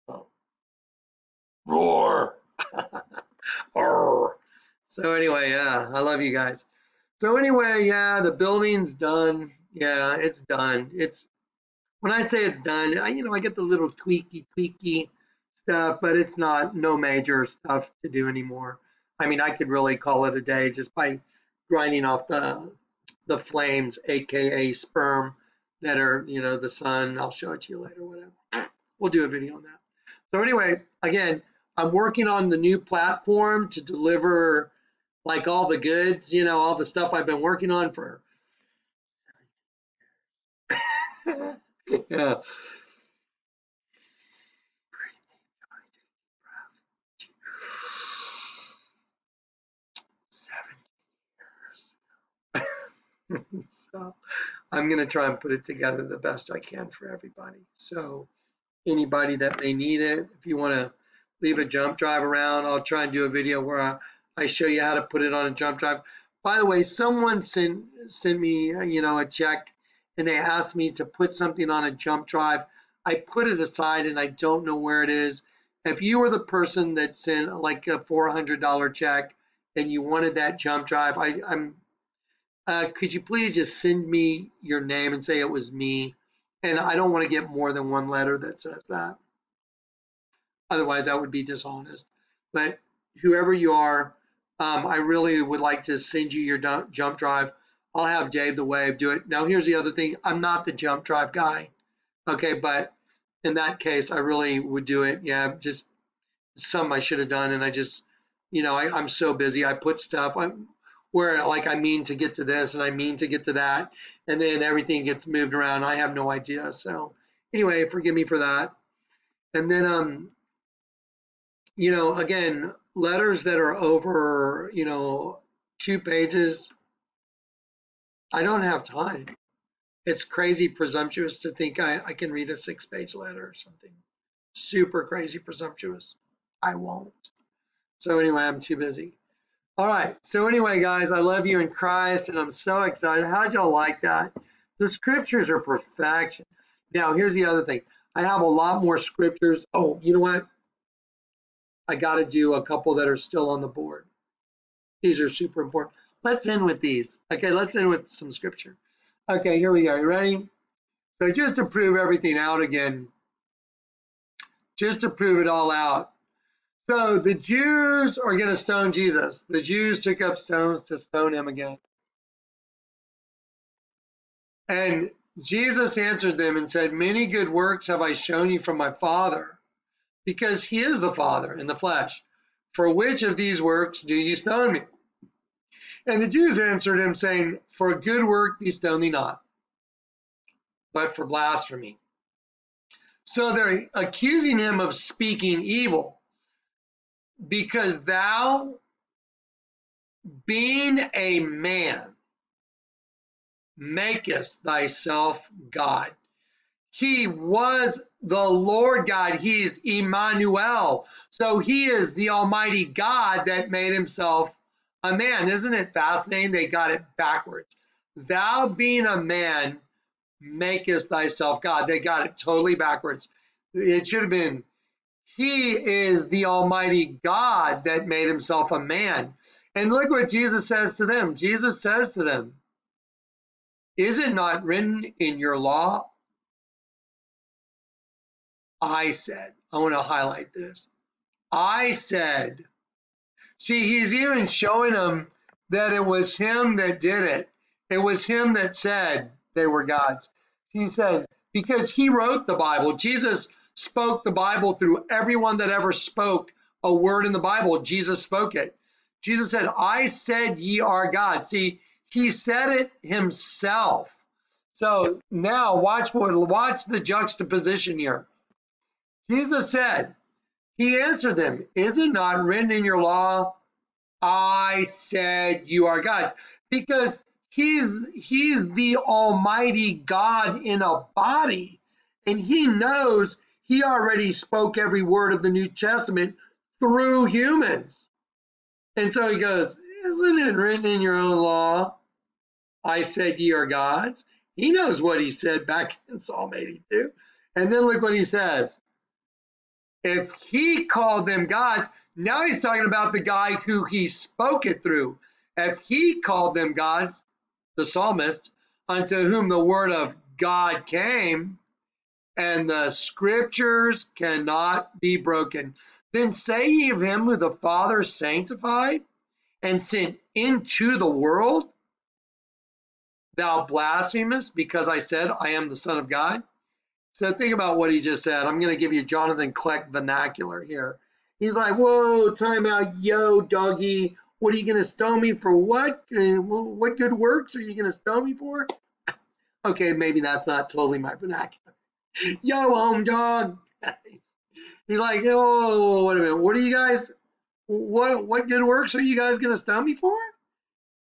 Oh. Roar. so anyway, yeah, I love you guys. So anyway, yeah, the building's done. Yeah, it's done. It's when I say it's done, I, you know, I get the little tweaky, tweaky stuff, but it's not no major stuff to do anymore. I mean, I could really call it a day just by grinding off the the flames, aka sperm, that are you know the sun. I'll show it to you later, whatever. We'll do a video on that. So anyway, again, I'm working on the new platform to deliver like all the goods, you know, all the stuff I've been working on for yeah. so I'm going to try and put it together the best I can for everybody. So anybody that may need it, if you want to leave a jump drive around, I'll try and do a video where I, I show you how to put it on a jump drive. By the way, someone sent sent me, uh, you know, a check and they asked me to put something on a jump drive, I put it aside and I don't know where it is. If you were the person that sent like a $400 check and you wanted that jump drive, I, am uh, could you please just send me your name and say it was me? And I don't want to get more than one letter that says that. Otherwise, that would be dishonest. But whoever you are, um, I really would like to send you your jump drive. I'll have Dave the Wave do it. Now, here's the other thing. I'm not the jump drive guy. Okay, but in that case, I really would do it. Yeah, just some I should have done, and I just, you know, I, am so busy. I put stuff I'm, where like I mean to get to this and I mean to get to that, and then everything gets moved around. I have no idea. So anyway, forgive me for that. And then, um, you know, again, letters that are over, you know, two pages I don't have time. It's crazy presumptuous to think I, I can read a six page letter or something. Super crazy presumptuous. I won't. So anyway, I'm too busy. All right. So anyway, guys, I love you in Christ and I'm so excited. How'd y'all like that? The scriptures are perfection. Now, here's the other thing. I have a lot more scriptures. Oh, you know what? I got to do a couple that are still on the board. These are super important. Let's end with these. Okay, let's end with some scripture. Okay, here we go. You ready? So just to prove everything out again, just to prove it all out. So the Jews are going to stone Jesus. The Jews took up stones to stone him again. And Jesus answered them and said, Many good works have I shown you from my Father, because he is the Father in the flesh. For which of these works do you stone me? And the Jews answered him, saying, For a good work we stone thee not, but for blasphemy. So they're accusing him of speaking evil, because thou, being a man, makest thyself God. He was the Lord God. He's Emmanuel. So he is the Almighty God that made himself a man. Isn't it fascinating? They got it backwards. Thou being a man makest thyself God. They got it totally backwards. It should have been, He is the Almighty God that made himself a man. And look what Jesus says to them. Jesus says to them, Is it not written in your law I said. I want to highlight this. I said. See, he's even showing them that it was him that did it. It was him that said they were gods. He said, because he wrote the Bible. Jesus spoke the Bible through everyone that ever spoke a word in the Bible. Jesus spoke it. Jesus said, I said ye are God. See, he said it himself. So now watch watch the juxtaposition here. Jesus said, He answered them, Is it not written in your law? I said you are gods. Because he's he's the almighty God in a body. And he knows he already spoke every word of the New Testament through humans. And so he goes, Isn't it written in your own law? I said ye are gods. He knows what he said back in Psalm 82. And then look what he says. If he called them gods, now he's talking about the guy who he spoke it through. If he called them gods, the psalmist, unto whom the word of God came, and the scriptures cannot be broken, then say ye of him who the Father sanctified and sent into the world, thou blasphemest, because I said, I am the Son of God. So think about what he just said. I'm going to give you Jonathan Kleck vernacular here. He's like, whoa, time out, yo, doggy. What are you going to stone me for what? What good works are you going to stone me for? Okay, maybe that's not totally my vernacular. Yo, home dog. He's like, oh, wait a minute. What are you guys, what, what good works are you guys going to stone me for?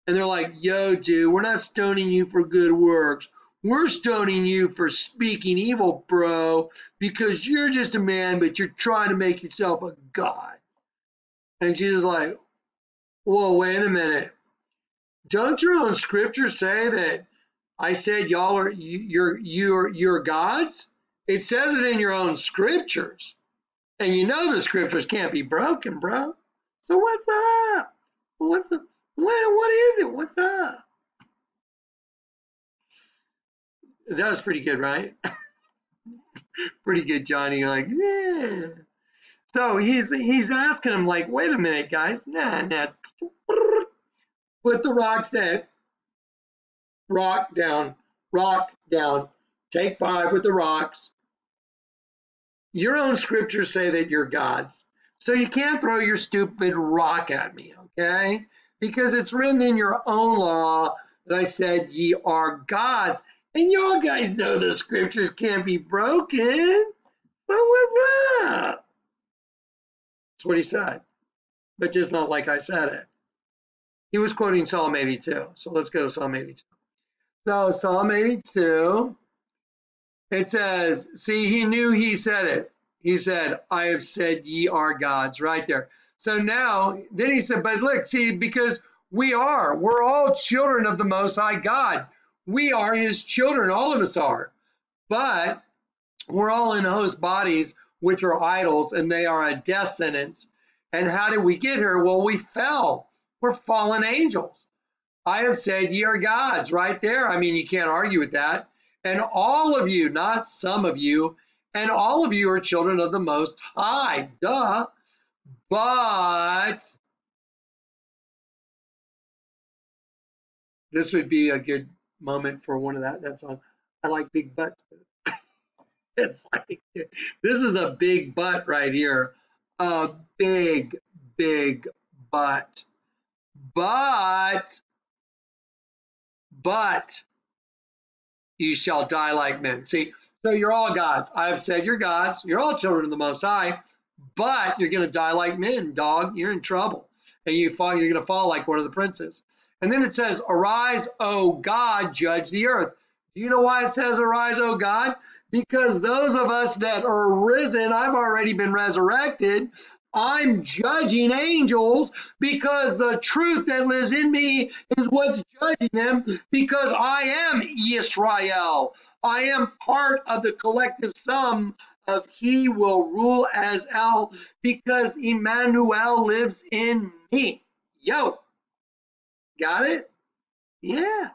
And they're like, yo, dude, we're not stoning you for good works. We're stoning you for speaking evil, bro, because you're just a man, but you're trying to make yourself a god. And Jesus like, whoa, wait a minute. Don't your own scriptures say that I said y'all are you're you're you're gods? It says it in your own scriptures. And you know the scriptures can't be broken, bro. So what's up? What's the what what is it? What's up? That was pretty good, right? pretty good, Johnny. Like, yeah. So he's he's asking him like, wait a minute, guys, nah, nah. Put the rocks down. Rock down. Rock down. Take five with the rocks. Your own scriptures say that you're gods. So you can't throw your stupid rock at me, okay? Because it's written in your own law that I said ye are gods. And y'all guys know the scriptures can't be broken. But what's up? That's what he said. But just not like I said it. He was quoting Psalm 82. So let's go to Psalm 82. So Psalm 82, it says, see, he knew he said it. He said, I have said ye are gods, right there. So now, then he said, but look, see, because we are, we're all children of the Most High God. We are his children, all of us are. But we're all in host bodies, which are idols, and they are a death sentence. And how did we get here? Well, we fell. We're fallen angels. I have said ye are gods right there. I mean, you can't argue with that. And all of you, not some of you, and all of you are children of the Most High. Duh. but this would be a good moment for one of that that song. I like big butts. it's like this is a big butt right here. A big, big butt. But but you shall die like men. See, so you're all gods. I have said you're gods. You're all children of the Most High, but you're going to die like men, dog. You're in trouble. And you fall, you're going to fall like one of the princes. And then it says, Arise, O God, judge the earth. Do you know why it says, Arise, O God? Because those of us that are risen, I've already been resurrected. I'm judging angels because the truth that lives in me is what's judging them because I am Israel. I am part of the collective sum of he will rule as El because Emmanuel lives in me. Yo, got it? Yeah.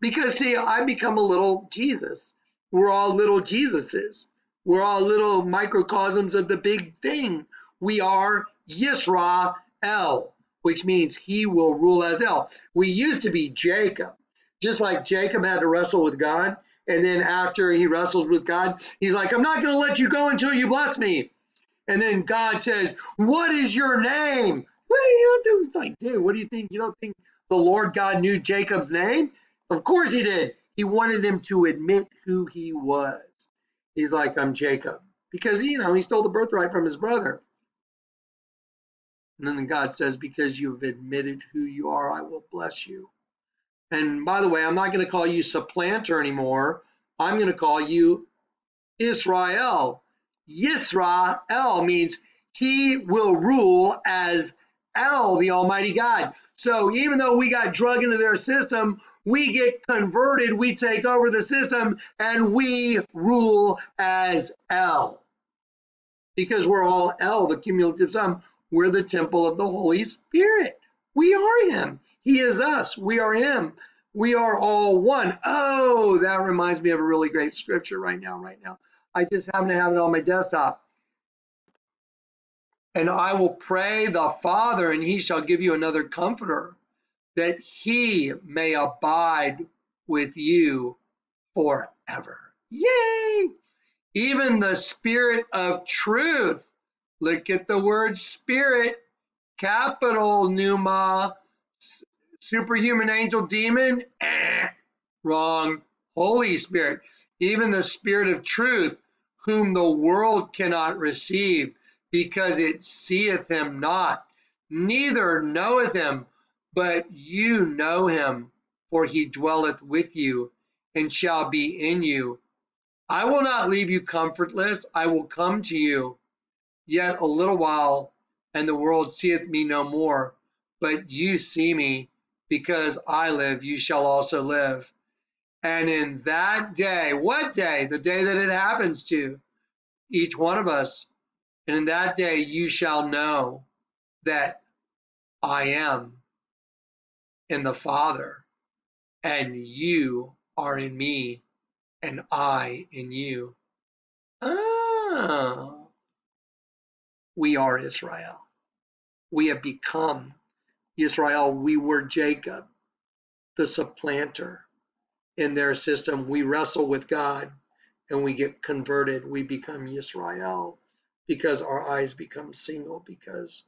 Because see, I become a little Jesus. We're all little Jesuses. We're all little microcosms of the big thing we are Yisrael, which means he will rule as El. We used to be Jacob, just like Jacob had to wrestle with God. And then after he wrestles with God, he's like, I'm not going to let you go until you bless me. And then God says, What is your name? What do you do? It's like, dude, what do you think? You don't think the Lord God knew Jacob's name? Of course he did. He wanted him to admit who he was. He's like, I'm Jacob. Because, you know, he stole the birthright from his brother. And then God says, Because you've admitted who you are, I will bless you. And by the way, I'm not going to call you supplanter anymore. I'm going to call you Israel. Yisrael means he will rule as El, the Almighty God. So even though we got drug into their system, we get converted, we take over the system, and we rule as El. Because we're all El, the cumulative sum. We're the temple of the Holy Spirit. We are Him. He is us. We are Him. We are all one. Oh, that reminds me of a really great scripture right now, right now. I just happen to have it on my desktop. And I will pray the Father, and he shall give you another comforter, that he may abide with you forever. Yay! Even the Spirit of truth Look at the word spirit, capital Pneuma, superhuman angel demon, eh, wrong. Holy Spirit, even the Spirit of truth, whom the world cannot receive, because it seeth him not, neither knoweth him, but you know him, for he dwelleth with you and shall be in you. I will not leave you comfortless, I will come to you. Yet a little while, and the world seeth me no more, but you see me, because I live, you shall also live. And in that day, what day? The day that it happens to each one of us. And in that day, you shall know that I am in the Father, and you are in me, and I in you. Ah we are Israel. We have become Israel. We were Jacob, the supplanter. In their system, we wrestle with God and we get converted. We become Israel because our eyes become single because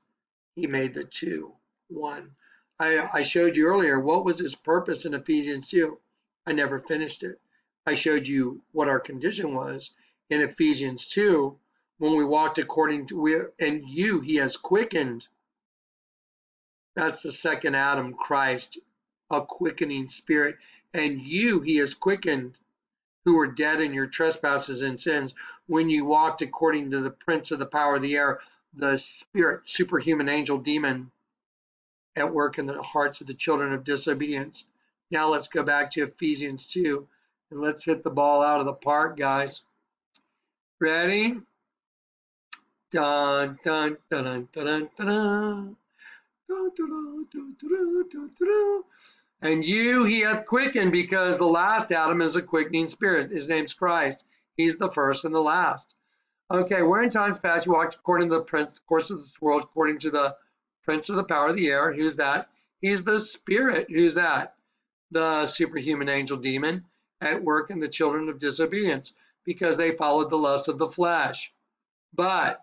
he made the two one. I, I showed you earlier what was his purpose in Ephesians 2. I never finished it. I showed you what our condition was in Ephesians 2 when we walked according to we and you he has quickened that's the second adam christ a quickening spirit and you he has quickened who were dead in your trespasses and sins when you walked according to the prince of the power of the air the spirit superhuman angel demon at work in the hearts of the children of disobedience now let's go back to ephesians 2 and let's hit the ball out of the park guys ready Dun, dun, dun, dun, dun, dun. And you he hath quickened because the last Adam is a quickening spirit. His name's Christ. He's the first and the last. Okay, where in times past you walked according to the prince, course of this world, according to the prince of the power of the air. Who's that? He's the spirit. Who's that? The superhuman angel demon at work in the children of disobedience because they followed the lust of the flesh. But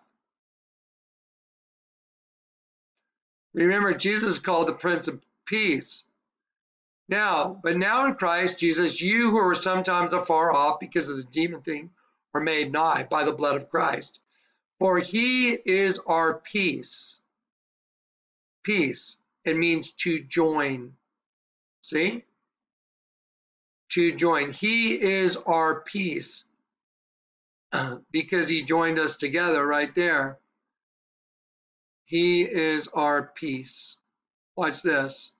remember, Jesus called the Prince of Peace. Now, but now in Christ Jesus, you who were sometimes afar off because of the demon thing are made nigh by the blood of Christ. For he is our peace. Peace. It means to join. See? To join. He is our peace because he joined us together right there. He is our peace. Watch this.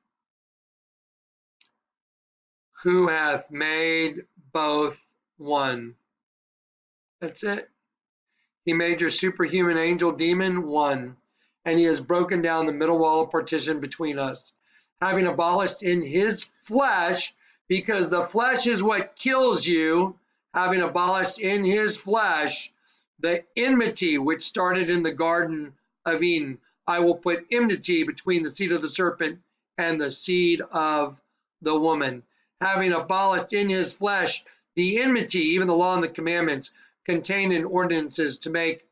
Who hath made both one. That's it. He made your superhuman angel demon one, and he has broken down the middle wall of partition between us, having abolished in his flesh, because the flesh is what kills you, having abolished in his flesh the enmity which started in the Garden of Eden. I will put enmity between the seed of the serpent and the seed of the woman. Having abolished in his flesh the enmity, even the law and the commandments contained in ordinances to make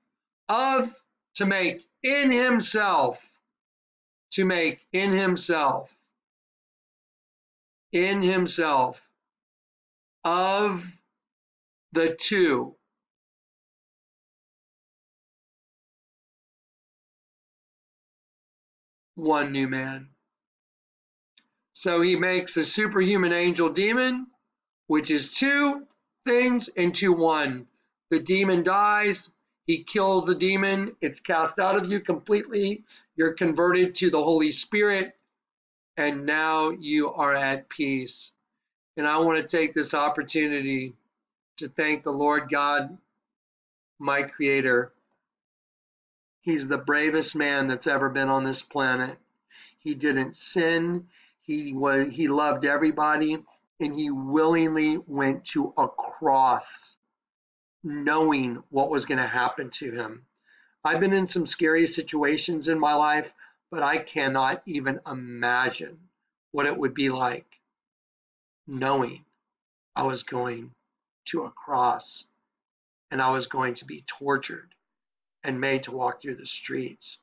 of, to make in himself, to make in himself, in himself of the two. One new man. So he makes a superhuman angel demon, which is two things into one. The demon dies, he kills the demon, it's cast out of you completely. You're converted to the Holy Spirit, and now you are at peace. And I want to take this opportunity to thank the Lord God, my Creator. He's the bravest man that's ever been on this planet. He didn't sin. He was he loved everybody and he willingly went to a cross knowing what was going to happen to him. I've been in some scary situations in my life, but I cannot even imagine what it would be like knowing I was going to a cross and I was going to be tortured and made to walk through the streets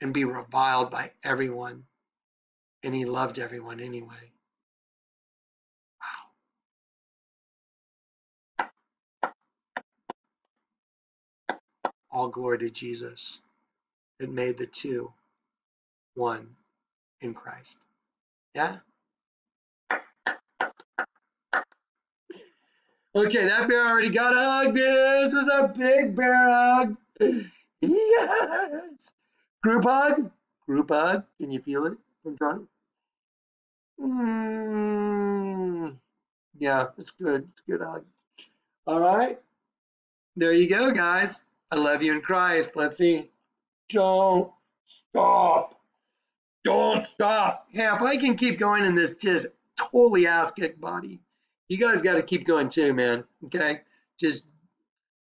and be reviled by everyone. And he loved everyone anyway. Wow. All glory to Jesus that made the two one in Christ. Yeah? Okay, that bear already got a hug. This is a big bear hug. Yes. Group hug. Group hug. Can you feel it from Johnny? Mm, yeah, it's good. It's good hug. All right. There you go, guys. I love you in Christ. Let's see. Don't stop. Don't stop. Yeah, if I can keep going in this just totally ass kick body you guys got to keep going too, man. Okay, just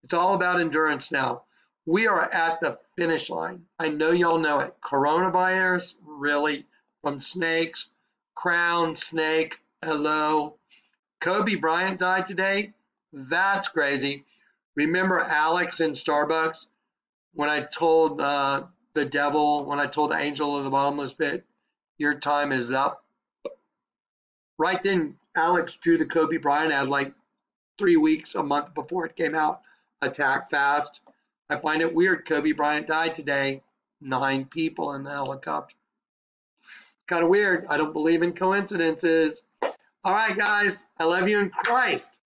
it's all about endurance now. We are at the finish line. I know y'all know it. Coronavirus, really, from snakes, crown snake. Hello, Kobe Bryant died today. That's crazy. Remember Alex in Starbucks when I told uh, the devil, when I told the angel of the bottomless pit, your time is up. Right then, Alex drew the Kobe Bryant ad like three weeks, a month before it came out. Attack fast. I find it weird. Kobe Bryant died today. Nine people in the helicopter. Kind of weird. I don't believe in coincidences. All right, guys. I love you in Christ.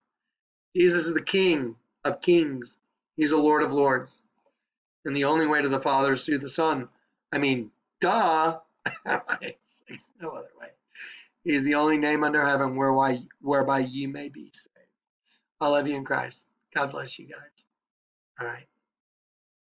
Jesus is the King of kings. He's the Lord of lords. And the only way to the Father is through the Son. I mean, duh. There's no other way. He's the only name under heaven whereby, whereby you may be saved. I love you in Christ. God bless you guys. All right.